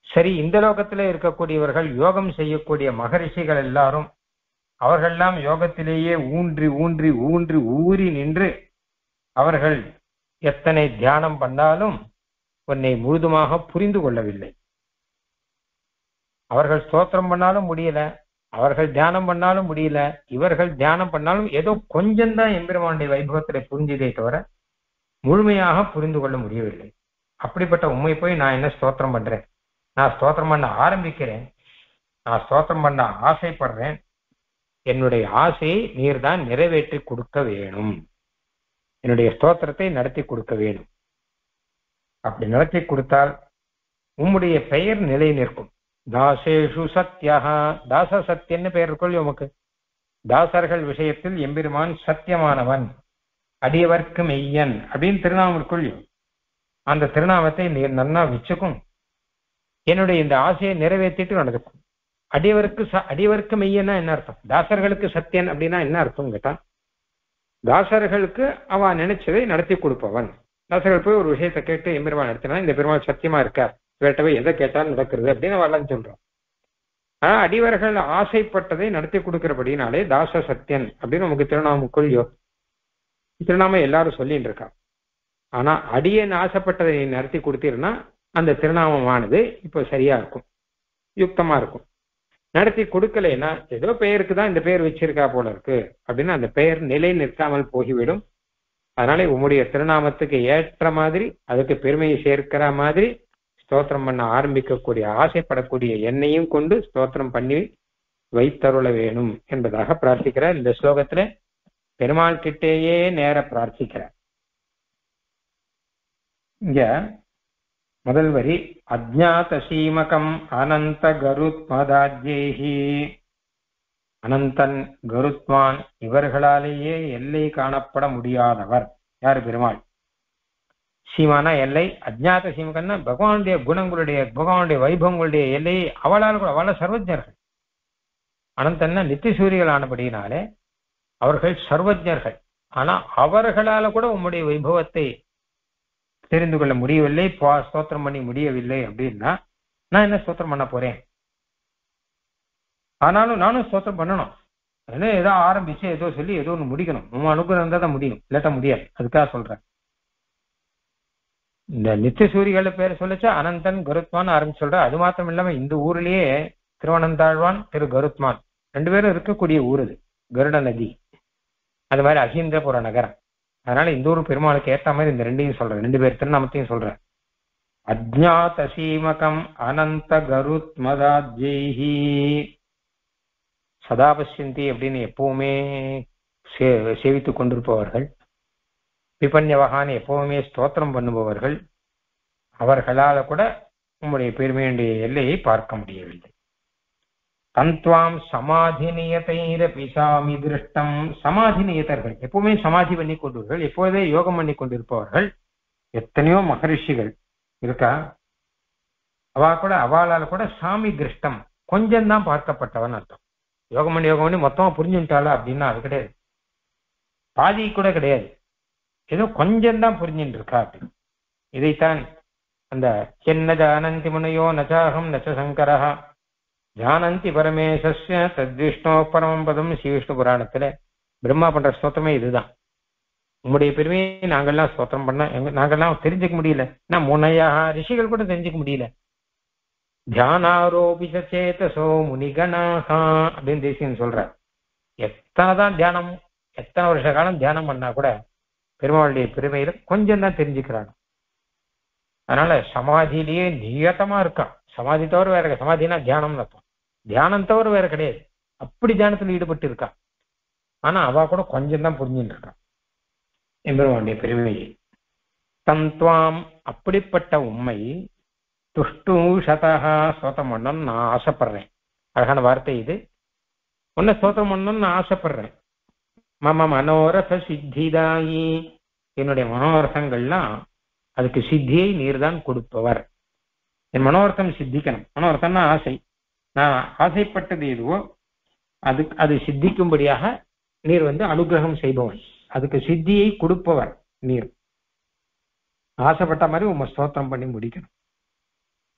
சரி இந்த லோகத்திலே இருக்கக்கூடியவர்கள் யோகம் செய்யக்கூடிய மகரிஷிகள் எல்லாரும் அவர்களெல்லாம் யோகத்திலேயே ஊன்றி ஊன்றி ஊன்றி ஊறி நின்று அவர்கள் எத்தனை தியானம் பண்ணாலும் உன்னை முழுதுமாக புரிந்து கொள்ளவில்லை. அவர்கள் ஸ்தோத்திரம் பண்ணாலும் முடியல அவர்கள் தியானம் பண்ணாலும் முடியல இவர்கள் தியானம் பண்ணாலும் ஏதோ கொஞ்சம்தான் எம்பெருமானுடைய வைபவத்திலே புரிஞ்சதே தவிர முழுமையாக புரிந்து கொள்ள முடியவில்லை. அப்படிப்பட்ட உண்மை போய் நான் என்ன ஸ்தோத்திரம் பண்றேன்? நான் ஸ்தோத்திரம் பண்ண ஆரம்பிக்கிறேன். நான் ஸ்தோத்திரம் பண்ண ஆசைப்படுறேன். என்னுடைய ஆசையை நீர் தான் நிறைவேற்றி கொடுக்க வேணும். என்னுடைய ஸ்தோத்திரத்தை நடத்தி கொடுக்க வேணும். அப்படி நடத்தி கொடுத்தால் உம்முடைய பெயர் நிலை நிற்கும் தாசேஷு சத்யா தாச சத்தியன்னு பெயர் இருக்கொள்ளி உமக்கு? தாசர்கள் விஷயத்தில் எம்பெருமான் சத்தியமானவன் அடியவர்க்கு மெய்யன் அப்படின்னு திருநாமம் இருக்கொள்ளி அந்த திருநாமத்தை நன்னா வச்சுக்கும். என்னுடைய இந்த ஆசையை நிறைவேற்றிட்டு நடக்கும் அடியவருக்கு ச அடியவருக்கு மெய்யன்னா என்ன அர்த்தம்? தாசர்களுக்கு சத்தியன் அப்படின்னா என்ன அர்த்தம் கேட்டா தாசர்களுக்கு அவன் நினைச்சதை நடத்தி கொடுப்பவன். தாசர்கள் போய் ஒரு விஷயத்தை கேட்டு எம்பெருமான் நடத்தினா இந்த பெருமாள் சத்தியமா இருக்கார். இவர்கிட்ட எதை கேட்டாலும் நடக்கிறது அப்படின்னு வரலான்னு சொல்றோம் ஆனா அடிவர்கள் ஆசைப்பட்டதை நடத்தி கொடுக்கிறபடினாலே தாச சத்தியன் அப்படின்னு நமக்கு திருநாமுக்குள் யோ திருநாம எல்லாரும் சொல்லிட்டு இருக்கா ஆனா அடியன் ஆசைப்பட்டதை நீ நடத்தி கொடுத்தீர்னா அந்த திருநாமமானது இப்போ சரியா இருக்கும். யுக்தமா இருக்கும். நடத்தி கொடுக்கலைன்னா ஏதோ பெயருக்கு தான் இந்த பெயர் வச்சிருக்கா போல இருக்கு அப்படின்னு அந்த பெயர் நிலை நிற்காமல் போகிவிடும். அதனால உங்களுடைய திருநாமத்துக்கு ஏற்ற மாதிரி அதுக்கு பெருமையை சேர்க்கிற மாதிரி ஸ்தோத்திரம் பண்ண ஆரம்பிக்கக்கூடிய ஆசைப்படக்கூடிய என்னையும் கொண்டு ஸ்தோத்திரம் பண்ணி வைத்தருள வேணும் என்பதாக பிரார்த்திக்கிறார். இந்த ஸ்லோகத்துல பெருமாள் கிட்டேயே நேர பிரார்த்திக்கிறார். இங்க முதல் வரி அஜாத சீமகம் அனந்த கருத்மதாஜேஹி அனந்தன் கருத்வான் இவர்களாலேயே எல்லை காணப்பட முடியாதவர். யாரு? பெருமாள். சீமானா எல்லை அஜ்ஞாத சீமகன்னா பகவானுடைய குணங்களுடைய பகவானுடைய வைபவங்களுடைய எல்லை அவளால் கூட அவள சர்வஜர்கள். அனந்தன்னா நித்திசூரிகள் ஆனபடியினாலே அவர்கள் சர்வஜர்கள். ஆனா அவர்களால கூட உம்முடைய வைபவத்தை தெரிந்து கொள்ள முடியவில்லை ஸ்தோத்திரம் பண்ணி முடியவில்லை அப்படின்னா நான் என்ன ஸ்தோத்திரம் பண்ண போறேன்? ஆனாலும் நானும் ஸ்தோத்திரம் பண்ணணும். ஏதோ ஆரம்பிச்சு ஏதோ சொல்லி ஏதோ ஒன்று முடிக்கணும். உன் அனுகிரகம் தான் முடியும். இல்லாட்டா முடியாது. அதுக்காக சொல்றேன். இந்த நித்திய சூரிகள பேர் சொல்லிச்சா? அனந்தன் கருத்மான் ஆரம்பிச்சு சொல்ற. அது மாத்திரம் இல்லாம இந்த ஊர்லயே திருவனந்தாழ்வான் திரு கருத்மான் ரெண்டு பேரும் இருக்கக்கூடிய ஊர் இது கருட நதி. அது மாதிரி அகிந்திரபுர நகரம். அதனால இந்த ஊர் பெருமாளுக்கு ஏத்த மாதிரி இந்த ரெண்டையும் சொல்றேன் ரெண்டு பேர் திருநாமத்தையும் சொல்றேன் அஜாத சீமகம் அனந்த கருத்மதாஜெய்ஹி சதாபஷ்யந்தி அப்படின்னு எப்பவுமே சே சேவித்துக் கொண்டிருப்பவர்கள். விபன்யவகான் எப்பவுமே ஸ்தோத்திரம் பண்ணுபவர்கள். அவர்களால கூட உம்முடைய பெருமையுடைய எல்லையை பார்க்க முடியவில்லை. தந்த்வாம் சமாதி நியதைரபி சாமி திருஷ்டம். சமாதி நியதர்கள் எப்பவுமே சமாதி பண்ணி கொண்டவர்கள் எப்போதே யோகம் பண்ணி கொண்டிருப்பவர்கள் எத்தனையோ மகரிஷிகள் இருக்கா? அவா கூட அவளால கூட சாமி திருஷ்டம் கொஞ்சம் தான் பார்க்கப்பட்டவன் அர்த்தம். யோகம் பண்ணி யோகம் பண்ணி மொத்தமா புரிஞ்சுட்டாளா அப்படின்னா அது கிடையாது. பாதி கூட கிடையாது. ஏதோ கொஞ்சம் தான் புரிஞ்சுட்டு இருக்கா அப்படின்னு இதைத்தான் அந்த என்ன ஜானந்தி முனையோ நச்சாகம் நச்ச சங்கரஹா ஜானந்தி பரமேசஸ்ய தத்விஷ்ணோ பரமம்பதம் ஸ்ரீவிஷ்ணு புராணத்துல பிரம்மா பண்ற ஸ்தோத்திரமே இதுதான். உங்களுடைய பெருமையை நாங்கள்லாம் ஸ்தோத்திரம் பண்ண நாங்கள்லாம் தெரிஞ்சுக்க முடியல. நான் முனையா ரிஷிகள் கூட தெரிஞ்சுக்க முடியல. தியானாரோபிசேதசோ முனிகணாகா அப்படின்னு தேசியன் சொல்ற எத்தனை தான் தியானம் எத்தனை வருஷ காலம் தியானம் பண்ணா கூட பெருமாளுடைய பெருமையில கொஞ்சம் தான் தெரிஞ்சுக்கிறாங்க. அதனால சமாதியிலேயே நியத்தமா இருக்கான். சமாதி தவிர வேற சமாதினா தியானம் அர்த்தம் தியானம் தவிர வேற கிடையாது. அப்படி தியானத்துல ஈடுபட்டு இருக்கா ஆனா அவ கூட கொஞ்சம் தான் புரிஞ்சுட்டு இருக்கான். எம்பெருமானுடைய பெருமையை. தந்த்வாம் அப்படிப்பட்ட உண்மை துஷ்டு சோத்தம் பண்ணணும்னு நான் ஆசைப்படுறேன். அழகான வார்த்தை இது. உன்னை சோத்தம் பண்ணணும்னு நான் ஆசைப்படுறேன். மம மனோரச சித்திதாயி. என்னுடைய மனோரசங்கள்லாம் அதுக்கு சித்தியை நீர் தான் கொடுப்பவர். என் மனோரத்தம் சித்திக்கணும். மனோர்த்தம்னா ஆசை. நான் ஆசைப்பட்டது எதுவோ அது அது சித்திக்கும்படியாக நீர் வந்து அனுகிரகம் செய்பவன். அதுக்கு சித்தியை கொடுப்பவர் நீர். ஆசைப்பட்ட மாதிரி உண்மை ஸ்தோத்திரம் பண்ணி முடிக்கணும்.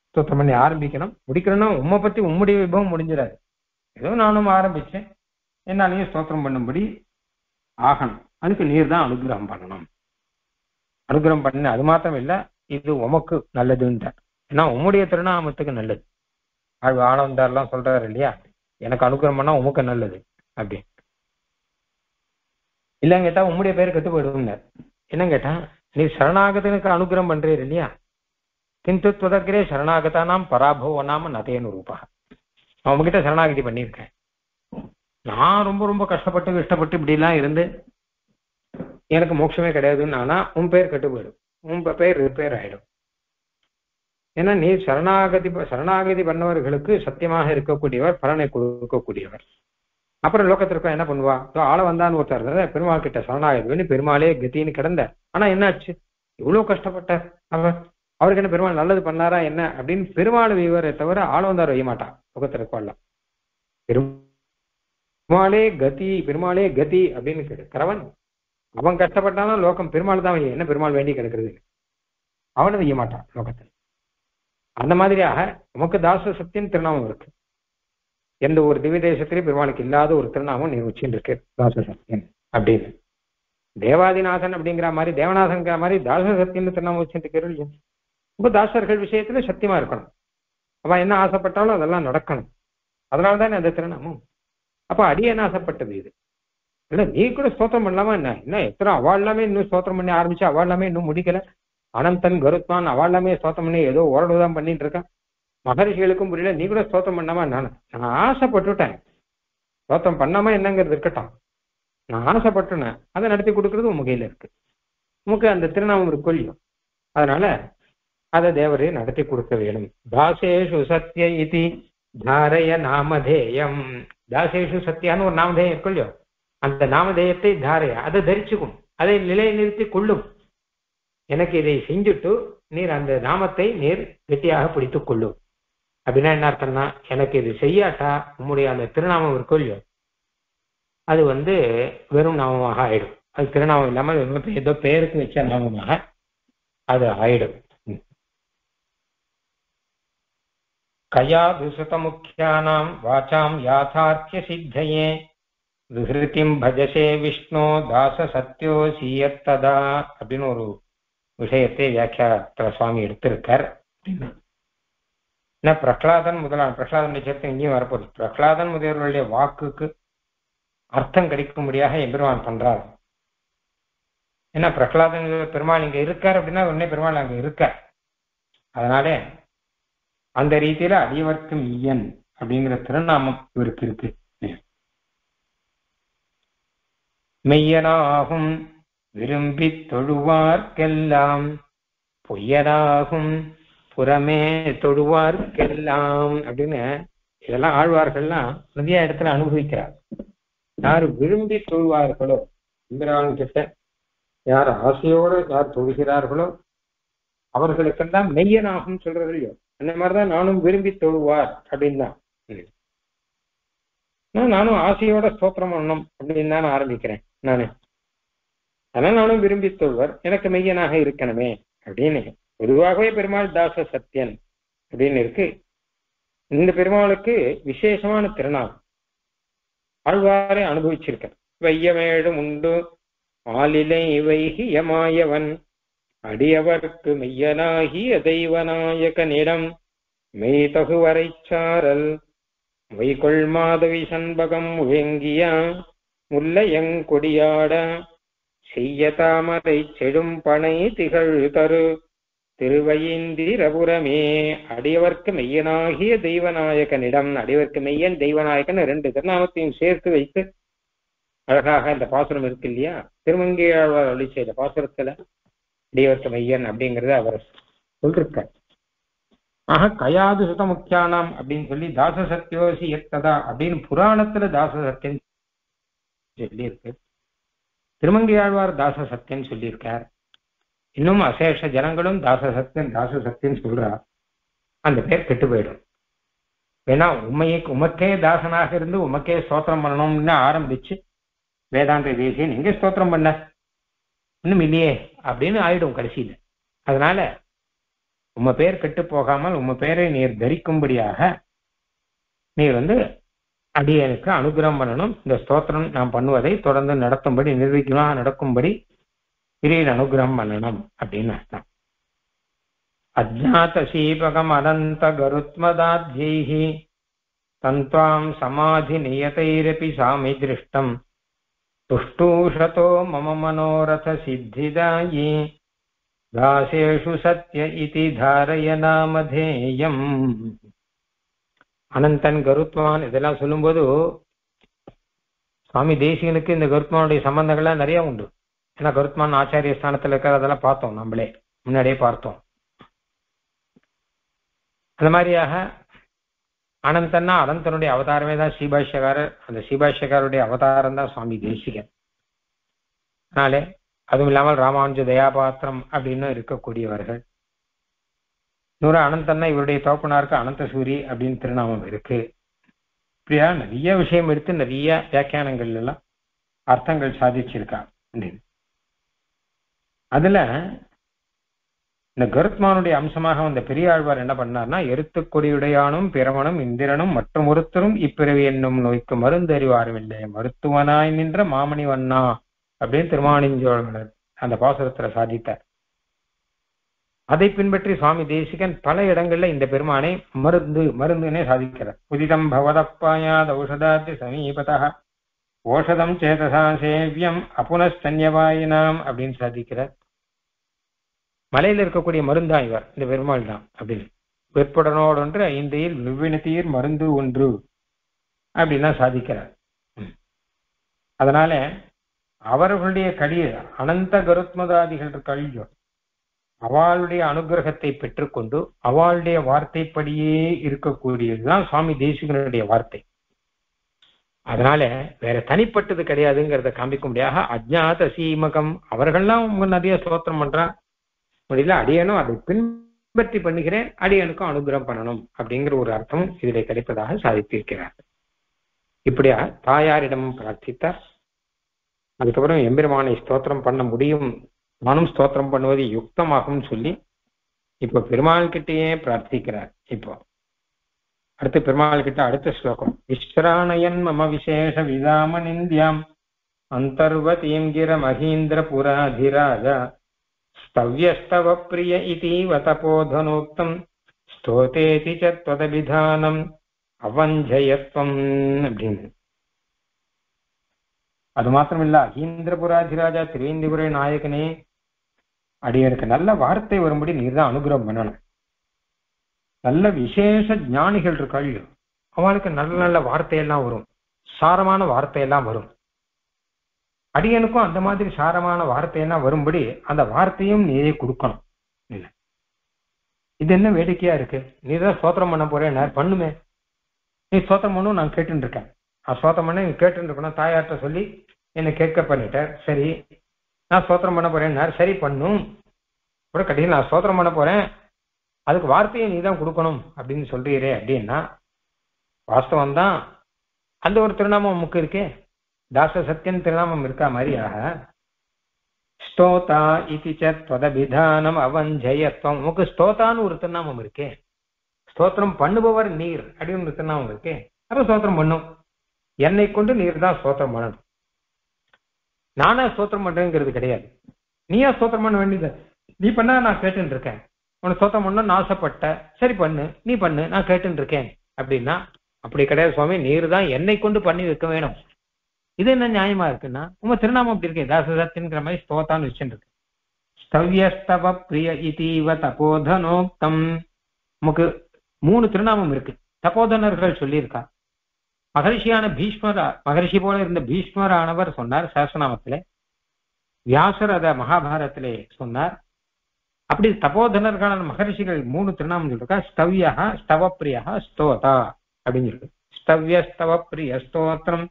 ஸ்தோத்திரம் பண்ணி ஆரம்பிக்கணும். முடிக்கணும்னா உண்மை பத்தி உம்முடைய விபவம் முடிஞ்சிடாது. ஏதோ நானும் ஆரம்பிச்சேன். என்னாலையும் ஸ்தோத்திரம் பண்ணும்படி ஆகணும். அதுக்கு நீர் தான் அனுகிரகம் பண்ணணும். அனுகிரகம் பண்ண அது மாத்திரம் இல்ல இது உமக்கு நல்லதுன்றார். ஏன்னா உம்முடைய திருநாமத்துக்கு நல்லது. ஆழ்வு ஆனந்தார்லாம் சொல்றாரு இல்லையா? எனக்கு அனுகிரகம் பண்ணா உமக்கு நல்லது அப்படி இல்லைன்னு கேட்டா உம்முடைய பேர் கெட்டு போயிடுவார் என்னன்னு கேட்டா நீ சரணாகதனுக்கு அனுகிரகம் பண்றீர் இல்லையா? கிந்து துவதற்கிறே சரணாகதானாம் பராபவ நாம நதேனு ரூபா. நான் உங்ககிட்ட சரணாகதி பண்ணியிருக்கேன். நான் ரொம்ப ரொம்ப கஷ்டப்பட்டு கஷ்டப்பட்டு இப்படி எல்லாம் இருந்து எனக்கு மோட்சமே கிடையாதுன்னு ஆனா உன் பேர் கெட்டு போயிடும். உன் பேர் ரிப்பேர் ஆயிடும். ஏன்னா நீ சரணாகதி சரணாகதி பண்ணவர்களுக்கு சத்தியமாக இருக்கக்கூடியவர் பலனை கொடுக்கக்கூடியவர். அப்புறம் லோகத்திற்கு என்ன பண்ணுவா? ஆள வந்தான்னு ஒருத்தர் பெருமாள் கிட்ட சரணாகதி பண்ணி பெருமாளே கத்தின்னு கிடந்த ஆனா என்னாச்சு? இவ்வளவு கஷ்டப்பட்டார் அவர் அவருக்கு என்ன பெருமாள் நல்லது பண்ணாரா என்ன? அப்படின்னு பெருமாள் விவரை தவிர ஆளவந்தார் வைய மாட்டான் முகத்துல பெரும் பெருமாளே கதி பெருமாளே கதி அப்படின்னு கிடக்கிறவன் அவன் கஷ்டப்பட்டானா லோகம் பெருமாள் தான் என்ன பெருமாள் வேண்டி கிடக்குறது? அவனை செய்ய மாட்டான் லோகத்தில். அந்த மாதிரியாக நமக்கு தாச சக்தின்னு திருநாமம் இருக்கு. எந்த ஒரு திவ்ய தேசத்திலையும் பெருமாளுக்கு இல்லாத ஒரு திருநாமம் நீ வச்சுட்டு இருக்கு தாச சக்தியன் அப்படின்னு. தேவாதிநாதன் அப்படிங்கிற மாதிரி தேவநாதன்கிற மாதிரி தாச சக்தின்னு திருநாமம் வச்சுட்டு இல்லையா ரொம்ப தாசர்கள் விஷயத்துல சத்தியமா இருக்கணும். அவன் என்ன ஆசைப்பட்டாலும் அதெல்லாம் நடக்கணும். அதனால தானே அந்த திருநாமம்? அப்ப அடியன் ஆசைப்பட்டது இது. இல்ல நீ கூட ஸ்தோத்திரம் பண்ணலாமா என்ன? என்ன எத்தனை அவள் எல்லாமே இன்னும் ஸ்தோத்திரம் பண்ணி ஆரம்பிச்சு அவள் எல்லாமே இன்னும் முடிக்கல? அனந்தன் கருத்மான் அவள் எல்லாமே ஸ்தோத்திரம் பண்ணி ஏதோ ஓரளவுதான் பண்ணிட்டு இருக்கான். மகரிஷிகளுக்கும் புரியல நீ கூட ஸ்தோத்திரம் பண்ணாமா நான் நான் ஆசைப்பட்டுட்டேன். ஸ்தோத்திரம் பண்ணாம என்னங்கிறது இருக்கட்டும். நான் ஆசைப்பட்டுனேன். அதை நடத்தி கொடுக்கறது உன் கையில இருக்கு. உமக்கு அந்த திருநாமம் கொல்லியும் அதனால அதை தேவரே நடத்தி கொடுக்க வேணும் தாசேஷு சத்திய இதி. தாரய நாமதேயம். தாசேஷு சத்தியான்னு ஒரு நாமதேயம் இருக்கும் இல்லையோ அந்த நாமதேயத்தை தாரைய அதை தரிச்சுக்கும். அதை நிலை நிறுத்தி கொள்ளும். எனக்கு இதை செஞ்சுட்டு நீர் அந்த நாமத்தை நீர் கெட்டியாக பிடித்துக் கொள்ளும் அப்படின்னா என்ன அர்த்தம்னா எனக்கு இது செய்யாட்டா? உம்முடைய அந்த திருநாமம் இருக்கும் இல்லையோ அது வந்து வெறும் நாமமாக ஆயிடும். அது திருநாமம் இல்லாமல் வெறும் ஏதோ பெயருக்கு வச்ச நாமமாக அது ஆயிடும். முக்கியானாம் வாச்சாம் யாத்தார்த்திய சித்தையே விஹிருதிம் பஜசே விஷ்ணு தாச சத்யோ சீயத்ததா அப்படின்னு ஒரு விஷயத்தை வியாக்கியாத்துல சுவாமி எடுத்திருக்கார். என்ன பிரகலாதன் முதலான பிரகலாதனுடைய சேர்த்து இங்கேயும் வரப்போகுது. பிரகலாதன் முதல்வருடைய வாக்குக்கு அர்த்தம் கிடைக்கும்படியாக எம்பெருமான் பண்றார். ஏன்னா பிரகலாதன் பெருமாள் இங்க இருக்கார் அப்படின்னா உடனே பெருமாள் அங்க இருக்கார். அதனால அந்த ரீதியில அடியவர்க்கும் ஈயன் அப்படிங்கிற திருநாமம் இவருக்கு இருக்கு. மெய்யனாகும் விரும்பி தொழுவார்க்கெல்லாம். பொய்யனாகும் புறமே தொழுவார்க்கெல்லாம் அப்படின்னு இதெல்லாம் ஆழ்வார்கள்லாம் நிறைய இடத்துல அனுபவிக்கிறார். யார் விரும்பி தொழுவார்களோ இந்திராவன் கிட்ட யார் ஆசையோடு யார் தொழுகிறார்களோ அவர்களுக்கெல்லாம் மெய்யனாகும் சொல்றது இல்லையோ அந்த மாதிரிதான் நானும் விரும்பி தொழுவார் அப்படின்னு தான். நானும் ஆசையோட ஸ்தோத்திரம் பண்ணணும் அப்படின்னு தான் ஆரம்பிக்கிறேன் நானு. அதனால நானும் விரும்பி தொழுவர் எனக்கு மெய்யனாக இருக்கணுமே அப்படின்னு. பொதுவாகவே பெருமாள் தாச சத்தியன் அப்படின்னு இருக்கு. இந்த பெருமாளுக்கு விசேஷமான திருநாள். ஆழ்வாரை அனுபவிச்சிருக்க வையமேடும் உண்டு. ஆளிலை வைகியமாயவன். அடியவர்க்கு மெய்யனாகிய தெய்வநாயகனிடம் மெய்தகுவரை சாரல் வைகொள் மாதவி சண்பகம் முழங்கிய முல்லையங்கொடியாட செய்ய தாமரை செடும் பனை திகழ் தரு திருவயிந்திரபுரமே அடியவர்க்கு மெய்யனாகிய தெய்வநாயகனிடம் அடியவர்க்கு மெய்யன் தெய்வநாயகன் ரெண்டு திருநாமத்தையும் சேர்த்து வைத்து அழகாக இந்த பாசுரம் இருக்கு இல்லையா? திருமங்கையாழ்வார் அழி செய்த பாசுரத்துல இடையவற்ற மையன் அப்படிங்கறத அவர் சொல்லிருக்கார். ஆக கயாது சுத முக்கியானாம் அப்படின்னு சொல்லி தாச சத்தியோசி எத்ததா அப்படின்னு புராணத்துல தாச சத்தியம் சொல்லி இருக்கு திருமங்கையாழ்வார் தாச சத்தியம் சொல்லியிருக்கார். இன்னும் அசேஷ ஜனங்களும் தாச சத்தியன் தாச சத்தியம் சொல்றா அந்த பேர் கெட்டு போயிடும். வேணா உண்மையை உமக்கே தாசனாக இருந்து உமக்கே ஸ்தோத்திரம் பண்ணணும்னு ஆரம்பிச்சு வேதாந்த தேசியன் எங்க ஸ்தோத்திரம் பண்ண? இன்னும் இல்லையே அப்படின்னு ஆயிடும் கடைசியில. அதனால உம பேர் கெட்டு போகாமல் உம்ம பேரை நீர் தரிக்கும்படியாக நீர் வந்து அடியனுக்கு அனுகிரகம் பண்ணணும். இந்த ஸ்தோத்திரம் நாம் பண்ணுவதை தொடர்ந்து நடத்தும்படி நிர்வகிக்கணும் நடக்கும்படி திடீர் அனுகிரகம் பண்ணணும் அப்படின்னு அர்த்தம். அஜாத்த சீபகம் அனந்த கருத்மதாத்யைஹி தந்த்வாம் சமாதி நியதைரபி சாமி திருஷ்டம். துஷ்டூஷதோ மம மனோரத சித்திதாயி தாசேஷு சத்ய இதி தாரய நாமதேயம் அனந்தன் கருத்மான் இதெல்லாம் சொல்லும்போது சுவாமி தேசிகனுக்கு இந்த கருத்மானுடைய சம்பந்தங்கள்லாம் நிறைய உண்டு. ஏன்னா கருத்மான் ஆச்சாரிய ஸ்தானத்துல இருக்கிறதெல்லாம் பார்த்தோம் நம்மளே. முன்னாடியே பார்த்தோம். அந்த மாதிரியாக அனந்தன்னா அனந்தனுடைய அவதாரமே தான் ஸ்ரீபாஷ்யக்காரர். அந்த ஸ்ரீபாஷ்யக்காரருடைய அவதாரம் தான் சுவாமி தேசிகன். அதனாலே அதுவும் இல்லாமல் ராமானுஜ தயாபாத்திரம் அப்படின்னு இருக்கக்கூடியவர்கள். இன்னொரு அனந்தன்னா இவருடைய தோப்பனாருக்கு அனந்த சூரி அப்படின்னு திருநாமம் இருக்கு. இப்படியா? நிறைய விஷயம் எடுத்து நிறைய வியாக்கியானங்கள் எல்லாம் அர்த்தங்கள் சாதிச்சிருக்கா அப்படின்னு. அதுல இந்த கருத்மானுடைய அம்சமாக வந்த பெரியாழ்வார் என்ன பண்ணார்னா எருத்து கொடியுடையானும் இந்திரனும் மற்றும் ஒருத்தரும் இப்பிறவி என்னும் நோய்க்கு மருந்து அறிவாரவில்லை மருத்துவனாய் நின்ற மாமணி வண்ணா அப்படின்னு திருமானிஞ்சோழர் அந்த பாசுரத்துல சாதித்தார். அதை பின்பற்றி சுவாமி தேசிகன் பல இடங்கள்ல இந்த பெருமானை மருந்து மருந்துனே சாதிக்கிறார். உதிதம் பவதப்பாயாத் ஔஷதாதி சமீபதா ஓஷதம் சேதசா சேவியம் அப்புனஸ்தன்யவாயினாம் அப்படின்னு சாதிக்கிறார். மலையில இருக்கக்கூடிய மருந்தா இவர்? இந்த பெருமாள் தான் அப்படின்னு. வெற்புடனோடொன்று ஐந்தையில் வெவ்வினத்தீர் மருந்து ஒன்று அப்படின்னா சாதிக்கிறார். அதனால அவர்களுடைய கடிய அனந்த கருத்மதாதிகள் கழியோ அவளுடைய அனுகிரகத்தை பெற்றுக்கொண்டு அவளுடைய வார்த்தைப்படியே இருக்கக்கூடியதுதான் சுவாமி தேசிகனுடைய வார்த்தை. அதனால வேற தனிப்பட்டது கிடையாதுங்கிறத காமிக்க முடியாத அஜ்ஞாத சீமகம் அவர்கள்லாம் நிறைய ஸ்தோத்திரம் பண்றான் முடியல அடியனும் அதை பின்பற்றி பண்ணுகிறேன் அடியனுக்கும் அனுகிரகம் பண்ணணும் அப்படிங்கிற ஒரு அர்த்தம் இதிலே கிடைப்பதாக சாதித்திருக்கிறார். இப்படியா தாயாரிடம் பிரார்த்தித்தார். அதுக்கப்புறம் எம்பெருமானை ஸ்தோத்திரம் பண்ண முடியும் நானும் ஸ்தோத்திரம் பண்ணுவது யுக்தமாகும் சொல்லி இப்போ பெருமாள் கிட்டேயே பிரார்த்திக்கிறார். இப்போ அடுத்து பெருமாள் கிட்ட அடுத்த ஸ்லோகம். விஸ்ராணயன் மம விசேஷ விதாம நிந்தியாம் அந்தர்வதீம் கிர மகீந்திர புராதிராஜ स्तव्यस्तव प्रिय इतीव तपोधनोक्तम् स्तोतेति ஸ்தோதேதி त्वदभिधानम् அவஞ்சயத்வம் அப்படின்னு அது மாத்திரம் இல்ல அகீந்திரபுராதிராஜா திருவேந்திபுர நாயகனே அடியனுக்கு நல்ல வார்த்தை வரும்படி நீர் தான் அனுகிரகம் பண்ணணும் நல்ல விசேஷ ஞானிகள் இருக்காள் அவளுக்கு நல்ல நல்ல வார்த்தையெல்லாம் வரும் சாரமான வார்த்தையெல்லாம் வரும் அடியனுக்கும் அந்த மாதிரி சாரமான வார்த்தையெல்லாம் வரும்படி அந்த வார்த்தையும் நீயே கொடுக்கணும். இல்ல. இது என்ன வேடிக்கையா இருக்கு? நீ தான் சோத்திரம் பண்ண போறேன் பண்ணுமே. நீ சோத்திரம் பண்ணும் நான் கேட்டுட்டு இருக்கேன். நான் சோத்திரம் பண்ண நீ கேட்டுட்டு இருக்கணும். தாயார்கிட்ட சொல்லி என்னை கேட்க பண்ணிட்டேன் சரி. நான் சோத்திரம் பண்ண போறேன் சரி பண்ணும். கூட கடைசியில் நான் சோத்திரம் பண்ண போறேன். அதுக்கு வார்த்தையை நீ தான் கொடுக்கணும் அப்படின்னு சொல்றீரே அப்படின்னா வாஸ்தவம் தான் அந்த ஒரு திருநாமம் நமக்கு இருக்கே. தாச சத்தியன் திருநாமம் இருக்கா மாதிரியாக ஸ்தோதா இது சத்வதபிதானம் அவஞ்சயத்வம் உமக்கு ஸ்தோதான்னு ஒரு திருநாமம் இருக்கே. ஸ்தோத்திரம் பண்ணுபவர் நீர் அப்படின்னு ஒரு திருநாமம் இருக்கே. அப்ப ஸ்தோத்திரம் பண்ணும். என்னை கொண்டு நீர் தான் ஸ்தோத்திரம் பண்ணணும். நானா ஸ்தோத்திரம் பண்றேங்கிறது கிடையாது. நீயா ஸ்தோத்திரம் பண்ண வேண்டியது. நீ பண்ணா நான் கேட்டுன்னு இருக்கேன். உனக்கு ஸ்தோத்திரம் பண்ணணும்னு ஆசைப்பட்ட. சரி பண்ணு நீ பண்ணு நான் கேட்டுன்னு இருக்கேன். அப்படின்னா அப்படி கிடையாது சுவாமி. நீர் தான் என்னை கொண்டு பண்ணி வைக்க வேணும். இது என்ன நியாயமா இருக்குன்னா உங்க திருநாமம் அப்படி இருக்கே தாசதத்தின்கிற மாதிரி ஸ்தோத்தான்னு வச்சுட்டு இருக்கு ஸ்தவ்யஸ்தவ பிரிய இதீவ தபோதனோக்தம் நமக்கு மூணு திருநாமம் இருக்கு தபோதனர்கள் சொல்லியிருக்கா। மகரிஷியான பீஷ்மர் மகரிஷி போல இருந்த பீஷ்மர் ஆனவர் சொன்னார் சஹஸ்ரநாமத்திலே வியாசர் அத மகாபாரத்திலே சொன்னார்। அப்படி தபோதனர்களான மகரிஷிகள் மூணு திருநாமம் சொல்லிருக்கா। ஸ்தவ்யா ஸ்தவப்பிரியா ஸ்தோதா அப்படின்னு சொல்லி ஸ்தவ்ய ஸ்தவ பிரிய ஸ்தோத்திரம்.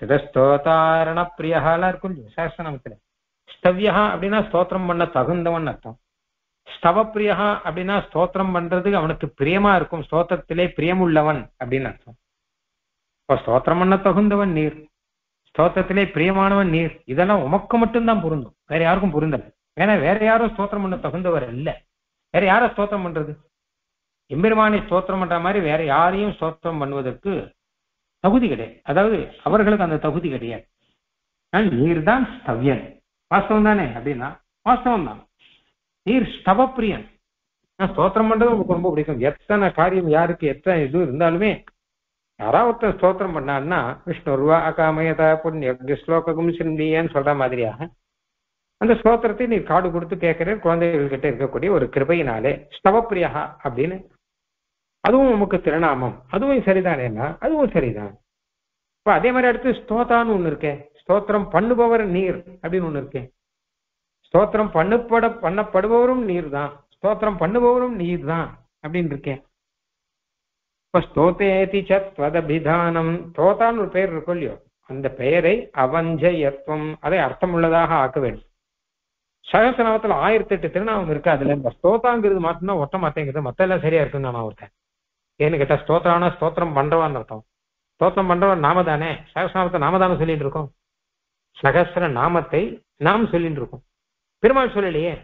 சிதஸ்தோதாரண பிரியகாலாம் இருக்கும் சஹஸ்ரநாமத்துல ஸ்தவ்யா அப்படின்னா ஸ்தோத்திரம் பண்ண தகுந்தவன் அர்த்தம். ஸ்தவப்பிரியா அப்படின்னா ஸ்தோத்திரம் பண்றதுக்கு அவனுக்கு பிரியமா இருக்கும் ஸ்தோத்திரத்திலே பிரியமுள்ளவன் அப்படின்னு அர்த்தம். இப்போ ஸ்தோத்திரம் பண்ண தகுந்தவன் நீர் ஸ்தோத்திரத்திலே பிரியமானவன் நீர் இதெல்லாம் உமக்கு மட்டும்தான் பொருந்தும். வேற யாருக்கும் பொருந்தல. ஏன்னா வேற யாரும் ஸ்தோத்திரம் பண்ண தகுந்தவர் இல்ல வேற யார ஸ்தோத்திரம் பண்றது? எம்பெருமானை ஸ்தோத்திரம் பண்ற மாதிரி வேற யாரையும் ஸ்தோத்திரம் பண்ணுவதற்கு தகுதி கிடையாது. அதாவது அவர்களுக்கு அந்த தகுதி கிடையாது. நீர் தான் ஸ்தவ்யன். வாஸ்தவம் தானே? அப்படின்னா வாஸ்தவம் தான். நீர் ஸ்தவப்பிரியன். ஸ்தோத்திரம் பண்றது உங்களுக்கு ரொம்ப பிடிக்கும். எத்தனை காரியம் யாருக்கு எத்தனை இது இருந்தாலுமே யாராவது ஒருத்தர் ஸ்தோத்திரம் பண்ணான்னா விஷ்ணுர்வா அகாமயதா புண்ணிய ஸ்லோகம் சிந்தியன்னு சொல்ற மாதிரியாக அந்த ஸ்தோத்திரத்தை நீ காடு கொடுத்து கேட்கிற குழந்தைகள் கிட்ட இருக்கக்கூடிய ஒரு கிருபையினாலே ஸ்தவப்பிரியா அப்படின்னு அதுவும் உமக்கு திருநாமம். அதுவும் சரிதானேன்னா அதுவும் சரிதான். இப்ப அதே மாதிரி அடுத்து ஸ்தோதான்னு ஒண்ணு இருக்கேன் ஸ்தோத்திரம் பண்ணுபவர் நீர் அப்படின்னு ஒண்ணு இருக்கேன் ஸ்தோத்திரம் பண்ணப்பட பண்ணப்படுபவரும் நீர் தான் ஸ்தோத்திரம் பண்ணுபவரும் நீர் தான் அப்படின்னு இருக்கேன் இப்ப ஸ்தோதேதி சத்வதபிதானம். தோதான்னு ஒரு பெயர் இருக்கும் இல்லையோ? அந்த பெயரை அவஞ்சயத்துவம். அதை அர்த்தமுள்ளதாக ஆக்க வேண்டும். சகசநாமத்துல ஆயிரத்தி எட்டு திருநாமம் இருக்கு. அதுல இந்த ஸ்தோதாங்கிறது மட்டும்தான் ஒட்ட மாத்தேங்கிறது மத்த எல்லாம் சரியா இருக்குன்னு நான் ஒருத்தன் ஏன்னு கேட்டா ஸ்தோத்திரம்னா ஸ்தோத்திரம் பண்றவான்னு அர்த்தம். ஸ்தோத்திரம் பண்றவன் நாம தானே சகசநாமத்தை நாம தானே சொல்லிட்டு இருக்கோம். சகஸ்ர நாமத்தை நாம் சொல்லிட்டு இருக்கோம். பெருமாள் சொல்லலையே.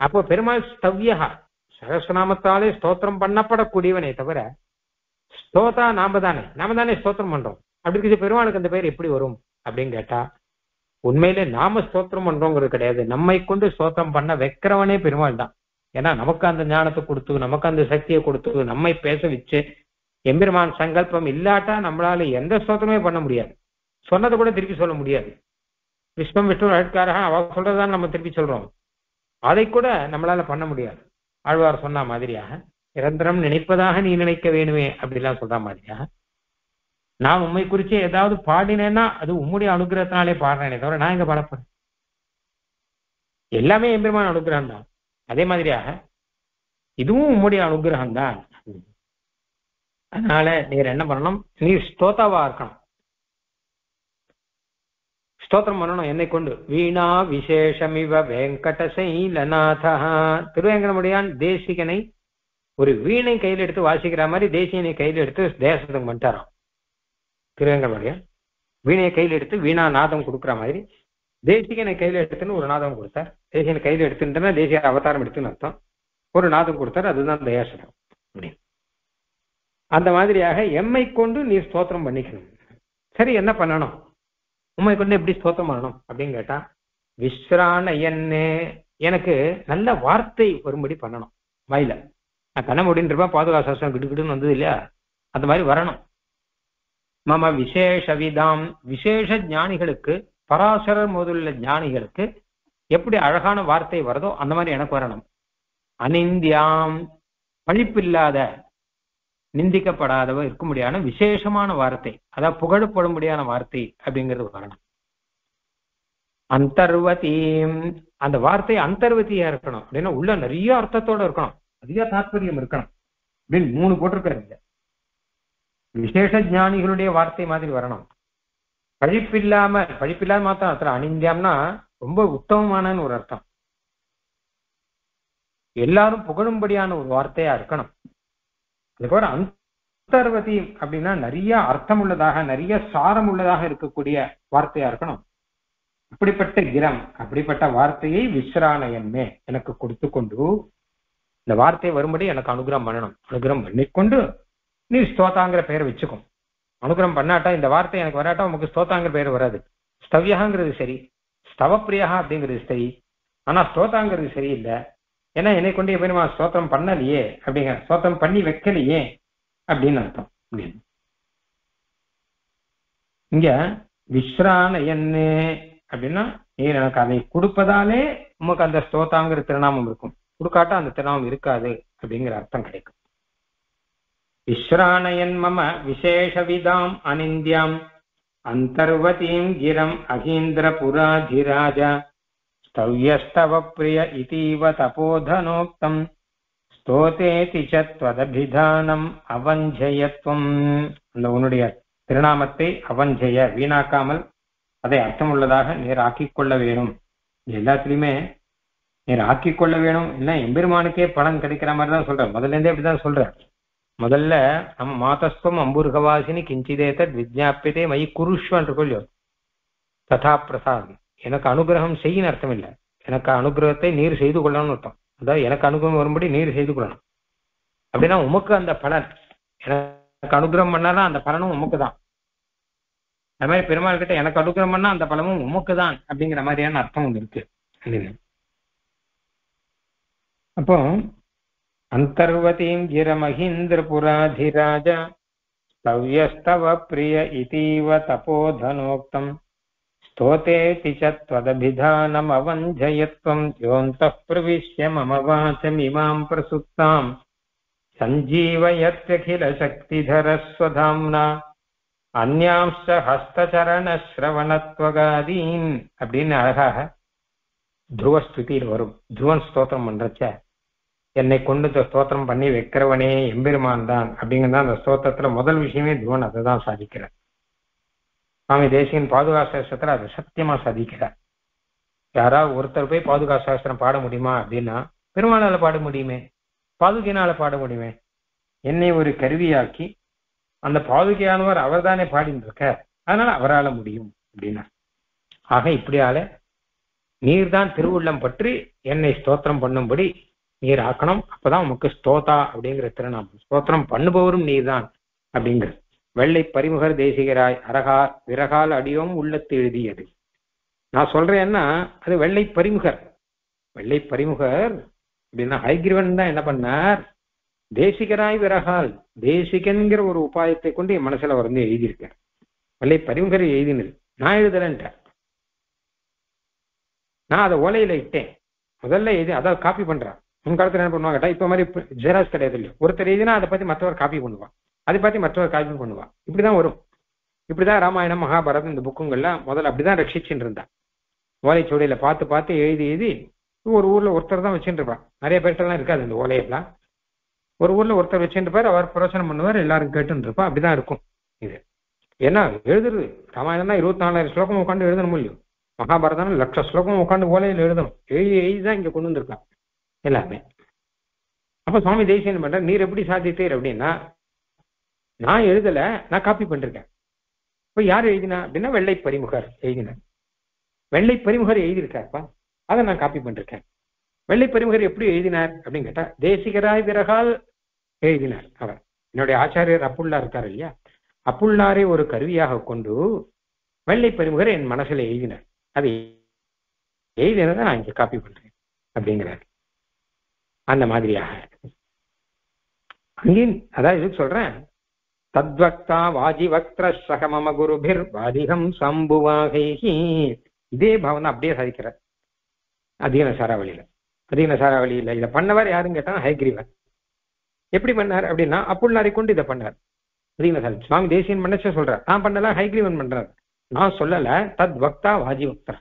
அப்போ பெருமாள் ஸ்தவ்யா சகஸ்ரநாமத்தாலே ஸ்தோத்திரம் பண்ணப்படக்கூடியவனே தவிர ஸ்தோதா நாம தானே நாம தானே ஸ்தோத்திரம் பண்றோம். அப்படி இருக்குது பெருமாளுக்கு அந்த பேர் எப்படி வரும் அப்படின்னு கேட்டா உண்மையிலே நாம ஸ்தோத்திரம் பண்றோங்கிறது கிடையாது. நம்மை கொண்டு ஸ்தோத்திரம் பண்ண வைக்கிறவனே பெருமாள் தான். ஏன்னா நமக்கு அந்த ஞானத்தை கொடுத்து நமக்கு அந்த சக்தியை கொடுத்து நம்மை பேச வச்சு எம்பெருமான் சங்கல்பம் இல்லாட்டா நம்மளால எந்த ஸ்தோத்திரமே பண்ண முடியாது. சொன்னதை கூட திருப்பி சொல்ல முடியாது. விஸ்வம் விஷ்ணு அழுக்காரக அவ சொல்றதான் நம்ம திருப்பி சொல்றோம். அதை கூட நம்மளால பண்ண முடியாது. ஆழ்வார் சொன்ன மாதிரியாக நிரந்தரம் நினைப்பதாக நீ நினைக்க வேணுமே அப்படிலாம் சொல்ற மாதிரியாக நான் உண்மை குறிச்சு ஏதாவது பாடினேன்னா அது உம்முடைய அனுகிரகத்தினாலே பாடுறேனே தவிர நான் எங்க பாடப்போறேன் எல்லாமே எம்பெருமான அனுகிரகம் தான் அதே மாதிரியாக இதுவும் உம்முடைய அனுகிரகம் தான் அதனால நீர் என்ன பண்ணணும்? நீ ஸ்தோத்தாவா இருக்கணும். ஸ்தோத்திரம் பண்ணணும் என்னை கொண்டு. வீணா விசேஷமிவ வெங்கடசைலநாதா. திருவேங்கடமுடியான் தேசிகனை ஒரு வீணை கையில் எடுத்து வாசிக்கிற மாதிரி தேசியனை கையில் எடுத்து தேசத்துக்கு பண்ணிட்டாராம் திருவேங்கடமுடியான் வீணையை கையில் எடுத்து வீணா நாதம் கொடுக்குற மாதிரி தேசிகனை கையில் எடுத்துன்னு ஒரு நாதம் கொடுத்தார். தேசியனை கையில் எடுத்துட்டுனா தேசிய அவதாரம் எடுத்துன்னு அர்த்தம். ஒரு நாதம் கொடுத்தார் அதுதான் தயாசனம். அப்படின்னு அந்த மாதிரியாக எம்மை கொண்டு நீ ஸ்தோத்திரம் பண்ணிக்கணும். சரி என்ன பண்ணணும்? உண்மை கொண்டு எப்படி ஸ்தோத்திரம் பண்ணணும் அப்படின்னு கேட்டா விஸ்ராணயன்னு எனக்கு நல்ல வார்த்தை வரும்படி பண்ணணும். வாயில. நான் பண்ண முடின்றப்ப பாதுகா சாஸ்திரம் கிடுகிடுன்னு வந்தது இல்லையா? அந்த மாதிரி வரணும். மம விசேஷ விதாம். விசேஷ ஞானிகளுக்கு பராசரர் முதலுள்ள ஞானிகளுக்கு எப்படி அழகான வார்த்தை வருதோ அந்த மாதிரி எனக்கு வரணும். அனிந்தியாம் பழிப்பில்லாத நிந்திக்கப்படாதவ இருக்க முடியாத விசேஷமான வார்த்தை. அதாவது புகழப்படும்படியான வார்த்தை அப்படிங்கிறது வரணும். அந்தர்வதீம். அந்த வார்த்தை அந்தர்வதியா இருக்கணும். அப்படின்னா உள்ள நிறைய அர்த்தத்தோட இருக்கணும். அதிக தாற்பயம் இருக்கணும். அப்படின்னு மூணு போட்டிருக்காரு விசேஷ ஞானிகளுடைய வார்த்தை மாதிரி வரணும். பழிப்பில்லாம பழிப்பில்லாம மாத்திரம் அர்த்தம். அனிந்தியம்னா ரொம்ப உத்தமமான ஒரு அர்த்தம். எல்லாரும் புகழும்படியான ஒரு வார்த்தையா இருக்கணும். அதுக்கப்புறம் அந்தர்வதி அப்படின்னா நிறைய அர்த்தம் உள்ளதாக நிறைய சாரம் உள்ளதாக இருக்கக்கூடிய வார்த்தையா இருக்கணும். அப்படிப்பட்ட கிரம் அப்படிப்பட்ட வார்த்தையை விஸ்ராணயன்மே எனக்கு கொடுத்து கொண்டு இந்த வார்த்தை வரும்படி எனக்கு அனுகிரகம் பண்ணணும். அனுகிரகம் பண்ணிக்கொண்டு நீ ஸ்தோதாங்கிற பெயரை வச்சுக்கும் அனுகிரகம் பண்ணாட்டா இந்த வார்த்தை எனக்கு வராட்டா உங்களுக்கு ஸ்தோதாங்கிற பெயர் வராது. ஸ்தவ்யாங்கிறது சரி. ஸ்தவப்பிரியா அப்படிங்கிறது சரி. ஆனா ஸ்தோதாங்கிறது சரியில்லை. ஏன்னா என்னை கொண்டு நம்ம ஸ்தோத்திரம் பண்ணலையே அப்படிங்கிற ஸ்தோத்திரம் பண்ணி வைக்கலையே அப்படின்னு அர்த்தம். அப்படின்னு இங்க விஸ்ரானயன்னு அப்படின்னா நீ எனக்கு அதை கொடுப்பதாலே உமக்கு அந்த ஸ்தோதாங்கிற திருநாமம் இருக்கும். கொடுக்காட்டா அந்த திருநாமம் இருக்காது அப்படிங்கிற அர்த்தம் கிடைக்கும். விஸ்ராணயன் மம விசேஷவிதாம் அனிந்தியாம். அந்தர்வதீம் கிரம் அகீந்திர புராதிராஜ स्तव्यस्तव प्रिय इतीव तपोधनोक्तम् ஸ்தோதேதி சத்வதபிதானம் அவஞ்சயத்துவம் அந்த உன்னுடைய திருநாமத்தை அவஞ்சய வீணாக்காமல் அதை அர்த்தமுள்ளதாக நேர் ஆக்கிக் கொள்ள வேணும் எல்லாத்துலயுமே நேர் ஆக்கிக் கொள்ள வேணும் என்ன எம்பெருமானுக்கே பலன் கிடைக்கிற மாதிரி தான் சொல்றேன் முதல்ல இருந்தே அப்படிதான் சொல்றேன் முதல்ல நம்ம மாதஸ்துவம் கிஞ்சிதே கிஞ்சிதேதத் விஜாபியதே மை குருஷ்வன் இருக்கோ ததா பிரசாத். எனக்கு அனுகிரகம் செய்யின்னு அர்த்தம் இல்லை எனக்கு அனுகிரகத்தை நீர் செய்து கொள்ளணும்னு அர்த்தம். அதாவது எனக்கு அனுகிரகம் வரும்படி நீர் செய்து கொள்ளணும். அப்படின்னா உமக்கு அந்த பலன். எனக்கு அனுகிரகம் பண்ணாதான் அந்த பலனும் உமக்கு தான் அது மாதிரி பெருமாள் கிட்ட எனக்கு அனுகிரகம் பண்ணா அந்த பலமும் உமக்கு தான் அப்படிங்கிற மாதிரியான அர்த்தம் ஒன்று இருக்கு. அப்போ அந்தர்வதீம் கிரமஹீந்திரபுராதிராஜ ஸ்தவ்யஸ்தவ பிரிய இதீவ தபோதனோக்தம் स्तोतेति च त्वदभिधानमवञ्जयत्वम् योऽन्तः प्रविश्य मम वाचमिमाम् प्रसुप्ताम् सञ्जीवयत्यखिलशक्तिधरस्वधाम्ना अन्यांश्च ஹஸ்தச்சரணஸ்ரவணத்வகாதீன் அப்படின்னு அழகாக துருவ ஸ்துதியில் வரும் துருவன் ஸ்தோத்திரம் பண்றச்ச என்னை கொண்டு இந்த ஸ்தோத்திரம் பண்ணி வைக்கிறவனே எம்பெருமான் தான் அப்படிங்கிறது அந்த ஸ்தோத்திரத்துல முதல் விஷயமே துவன் அதை தான் சாதிக்கிறார். சுவாமி தேசியன் பாதுகாசத்துல அதை சத்தியமா சாதிக்கிறார். யாராவது ஒருத்தர் போய் பாதுகா சாஸ்திரம் பாட முடியுமா அப்படின்னா பெருமாளால பாட முடியுமே பாதுகையினால பாட முடியுமே. என்னை ஒரு கருவியாக்கி அந்த பாதுகையானவர் அவர் தானே பாடிட்டு இருக்க அதனால அவரால முடியும் அப்படின்னா. ஆக இப்படியால நீர்தான் திருவுள்ளம் பற்றி என்னை ஸ்தோத்திரம் பண்ணும்படி நீர் ஆக்கணும் அப்பதான் உமக்கு ஸ்தோதா அப்படிங்கிற திருநாமம் ஸ்தோத்திரம் பண்ணுபவரும் நீர்தான் அப்படிங்கிற. வெள்ளை பரிமுகர் தேசிகராய் அரகா விரகால் அடியோம் உள்ளத்து எழுதியது. நான் சொல்றேன்னா அது வெள்ளை பரிமுகர். வெள்ளை பரிமுகர் அப்படின்னா ஹைகிரவன் தான் என்ன பண்ணார்? தேசிகராய் விரகால் தேசிகன்கிற ஒரு உபாயத்தை கொண்டு என் மனசுல அவர் வந்து எழுதியிருக்கார். வெள்ளை பரிமுகர் எழுதினது. நான் எழுதலன்ட்டேன் நான் அதை ஓலையில இட்டேன். முதல்ல எழுதி அதை காப்பி பண்றேன் முன்காலத்துல என்ன பண்ணுவாங்க கேட்டா இப்ப மாதிரி ஜெராக்ஸ் கிடையாது இல்லையா. ஒருத்தர் எழுதினா அதை பத்தி மற்றவர் காப்பி பண்ணுவான். அதை பத்தி மற்றவர் காப்பி பண்ணுவான். இப்படிதான் வரும். இப்படிதான் ராமாயணம் மகாபாரதம் இந்த புக்குங்கள்லாம் முதல்ல அப்படிதான் ரட்சிச்சுட்டு இருந்தா ஓலைச்சுவடியில பார்த்து பார்த்து எழுதி எழுதி ஒரு ஊர்ல ஒருத்தர் தான் வச்சுட்டு இருப்பான். நிறைய பேர்ட்டெல்லாம் இருக்காது இந்த ஓலையெல்லாம். ஒரு ஊர்ல ஒருத்தர் வச்சுட்டு இருப்பார் அவர் பிரச்சனை பண்ணுவார் எல்லாரும் கேட்டுன்னு இருப்பா அப்படிதான் இருக்கும் இது. ஏன்னா எழுதுறது ராமாயணம் தான் இருபத்தி நாலாயிரம் ஸ்லோகம் உட்காந்து எழுதணும் இல்லையோ? மகாபாரதம் லட்ச ஸ்லோகம் உட்காந்து ஓலையில் எழுதணும். எழுதி எழுதி தான் இங்க கொண்டு வந்திருக்கான். எல்லாமே. அப்ப சுவாமி தேசியன் பண்ற? நீர் எப்படி சாதித்தீர் அப்படின்னா நான் எழுதல நான் காப்பி பண்ணிருக்கேன். இப்ப யார் எழுதினா? அப்படின்னா வெள்ளை பரிமுகர் எழுதினார். வெள்ளை பரிமுகர் எழுதியிருக்காருப்பா. அதை நான் காப்பி பண்ணிருக்கேன். வெள்ளை பரிமுகர் எப்படி எழுதினார் அப்படின்னு கேட்டா தேசிகராய் விறகால் எழுதினார் அவர். என்னுடைய ஆச்சாரியர் அப்புள்ளா இருக்கார் இல்லையா? அப்புள்ளாரை ஒரு கருவியாக கொண்டு வெள்ளை பரிமுகர் என் மனசுல எழுதினார். அது எழுதினதை நான் இங்க காப்பி பண்றேன் அப்படிங்கிறார். அந்த மாதிரியாக. அங்கேயும் அதான் இதுக்கு சொல்றேன். தத்வக்தா வாஜிவக்திர சகமம குருபிர் வாதிகம் சம்புவாகைஹி இதே பாவம் அப்படியே சாதிக்கிறார் அதீன சாராவளியில. அதீன சாராவளியில இதை பண்ணவர் யாருன்னு கேட்டா ஹைகிரீவன் எப்படி பண்ணார் அப்படின்னா அப்புள்ளாரை கொண்டு இதை பண்ணார். அதீன சாரி சுவாமி தேசியன் பண்ணச்ச சொல்றார் நான் பண்ணல ஹைகிரீவன் பண்றார். நான் சொல்லல தத் வக்தா வாஜி வக்தர்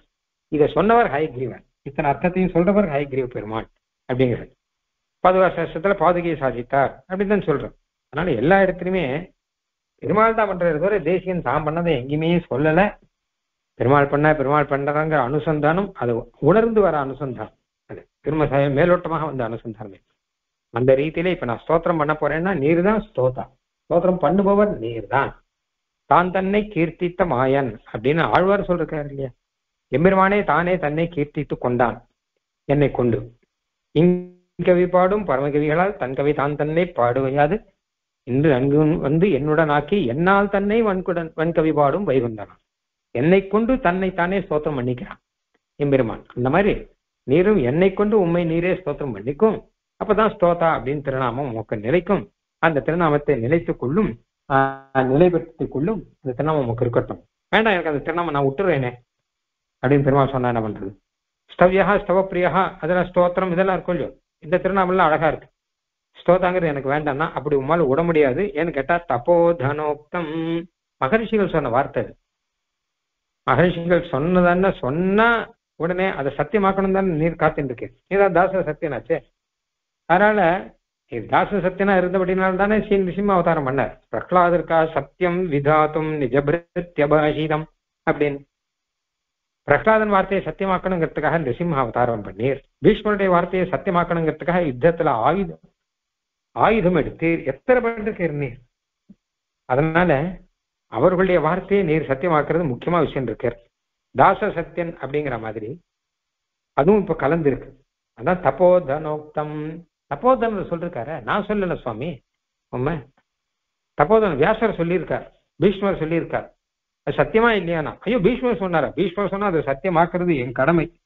இதை சொன்னவர் ஹைகிரீவன் இத்தனை அர்த்தத்தையும் சொல்றவர் ஹைகிரீவ பெருமாள் அப்படிங்கிறது. பாதுகா சாஸ்திரத்துல பாதுகையை சாதித்தார் அப்படின்னு தான் சொல்றேன் அதனால எல்லா இடத்துலயுமே பெருமாள் தான் பண்றது தவிர தேசியன் தான் பண்ணதை எங்கேயுமே சொல்லல. பெருமாள் பண்ண பெருமாள் பண்றாங்கிற அனுசந்தானம் அது உணர்ந்து வர அனுசந்தானம். அது திரும்ப மேலோட்டமாக வந்த அனுசந்தானமே. அந்த ரீதியில இப்ப நான் ஸ்தோத்திரம் பண்ண போறேன்னா நீர் தான் ஸ்தோதா. ஸ்தோத்திரம் பண்ணுபவர் நீர் தான் தான் தன்னை கீர்த்தித்த மாயன் அப்படின்னு ஆழ்வார் சொல்றாரு இல்லையா? எம்பெருமானே தானே தன்னை கீர்த்தித்து கொண்டான். என்னை கொண்டு. கவி பாடும் பரமகவிகளால் தன் கவி தான் தன்னை பாடுவையாது இன்று நன்கு வந்து என்னுடன் ஆக்கி என்னால் தன்னை வன்குடன் வன்கவி பாடும் வைகுந்தனான் என்னை கொண்டு தன்னை தானே ஸ்தோத்திரம் பண்ணிக்கிறான். எம்பெருமான் அந்த மாதிரி நீரும் என்னை கொண்டு உண்மை நீரே ஸ்தோத்திரம் பண்ணிக்கும். அப்பதான் ஸ்தோதா அப்படின்னு திருநாமம் உமக்கு நிலைக்கும். அந்த திருநாமத்தை நிலைத்துக் கொள்ளும் நிலைப்படுத்திக் கொள்ளும் அந்த திருநாமம் உமக்கு இருக்கட்டும். வேண்டாம் எனக்கு அந்த திருநாமம் நான் விட்டுருவேனே அப்படின்னு பெருமாள் சொன்னா என்ன பண்றது? ஸ்தவியா ஸ்தவப்பிரியா அதெல்லாம் ஸ்தோத்திரம் இதெல்லாம் இருக்கும் இல்லையோ? இந்த திருநாமெல்லாம் அழகா இருக்கு. ஸ்தோதாங்கிறது எனக்கு வேண்டாம்னா அப்படி உமால விட முடியாது. ஏன்னு கேட்டா தபோதனோக்தம். மகரிஷிகள் சொன்ன வார்த்தை அது. மகரிஷிகள் சொன்னதான சொன்னா உடனே அதை சத்தியமாக்கணும் தானே நீர் காத்துட்டு இருக்கு நீதான் தாச சத்தியனாச்சே. அதனால தாச சத்தியனா இருந்தபடினால தானே ஸ்ரீ நிசிம்ம அவதாரம் பண்ணார். பிரகலாதற்கா சத்தியம் விதாத்தும் நிஜபிரத்யபாஷிதம் அப்படின்னு. பிரகலாதன் வார்த்தையை சத்தியமாக்கணுங்கிறதுக்காக நிருசிம்ம அவதாரம் பண்ணீர். பீஷ்மருடைய வார்த்தையை சத்தியமாக்கணுங்கிறதுக்காக யுத்தத்துல ஆயுதம் ஆயுதம் எடுத்து எத்தனை பண்ணிருக்கீர் இருந்தீர் அதனால அவர்களுடைய வார்த்தையை நீர் சத்தியமாக்குறது முக்கியமா விஷயம் இருக்கார். தாச சத்தியன் அப்படிங்கிற மாதிரி அதுவும் இப்ப கலந்துருக்கு. அதான் தப்போதனோக்தம். தப்போதனர் சொல்லிருக்காரு. நான் சொல்லல சுவாமி. உண்மை? தப்போதன் வியாசர் சொல்லியிருக்கார். பீஷ்மர் சொல்லியிருக்கார். அது சத்தியமா இல்லையானா? ஐயோ பீஷ்மர் சொன்னாரா? பீஷ்மர் சொன்னா அதை சத்தியமாக்குறது என் கடமை.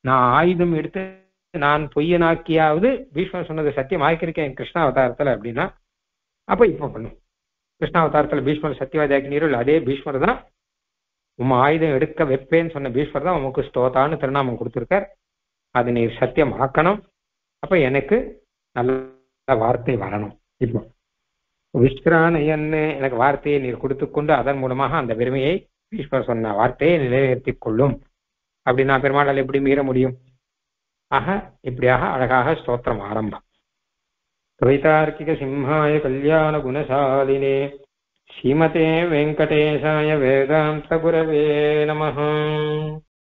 நான் ஆயுதம் எடுத்து நான் பொய்யனாக்கியாவது பீஷ்மர் சொன்னது சத்தியம் ஆக்கியிருக்கேன் கிருஷ்ணா அவதாரத்துல அப்படின்னா அப்ப இப்ப பண்ணும் கிருஷ்ணா அவதாரத்துல பீஷ்மர் சத்தியவாதி ஆக்கினீர்கள் அதே பீஷ்மர் தான் உம் ஆயுதம் எடுக்க வைப்பேன்னு சொன்ன பீஷ்மர் தான் உமக்கு ஸ்தோதான்னு திருநாமம் கொடுத்திருக்கார். அது நீர் சத்தியம் ஆக்கணும் அப்ப எனக்கு நல்ல வார்த்தை வரணும். இப்போ விஸ்ரானயன்னு எனக்கு வார்த்தையை நீர் கொடுத்து கொண்டு அதன் மூலமாக அந்த பெருமையை பீஷ்மர் சொன்ன வார்த்தையை நிலைநிறுத்திக் கொள்ளும். அப்படின்னா பெருமாளால் எப்படி மீற முடியும்? ஆக இப்படியாக அழகாக ஸ்தோத்திரம் ஆரம்பம் கவிதார்க்கிக சிம்ஹாய கல்யாண குணசாலினே ஸ்ரீமதே வெங்கடேசாய வேதாந்த குரவே நம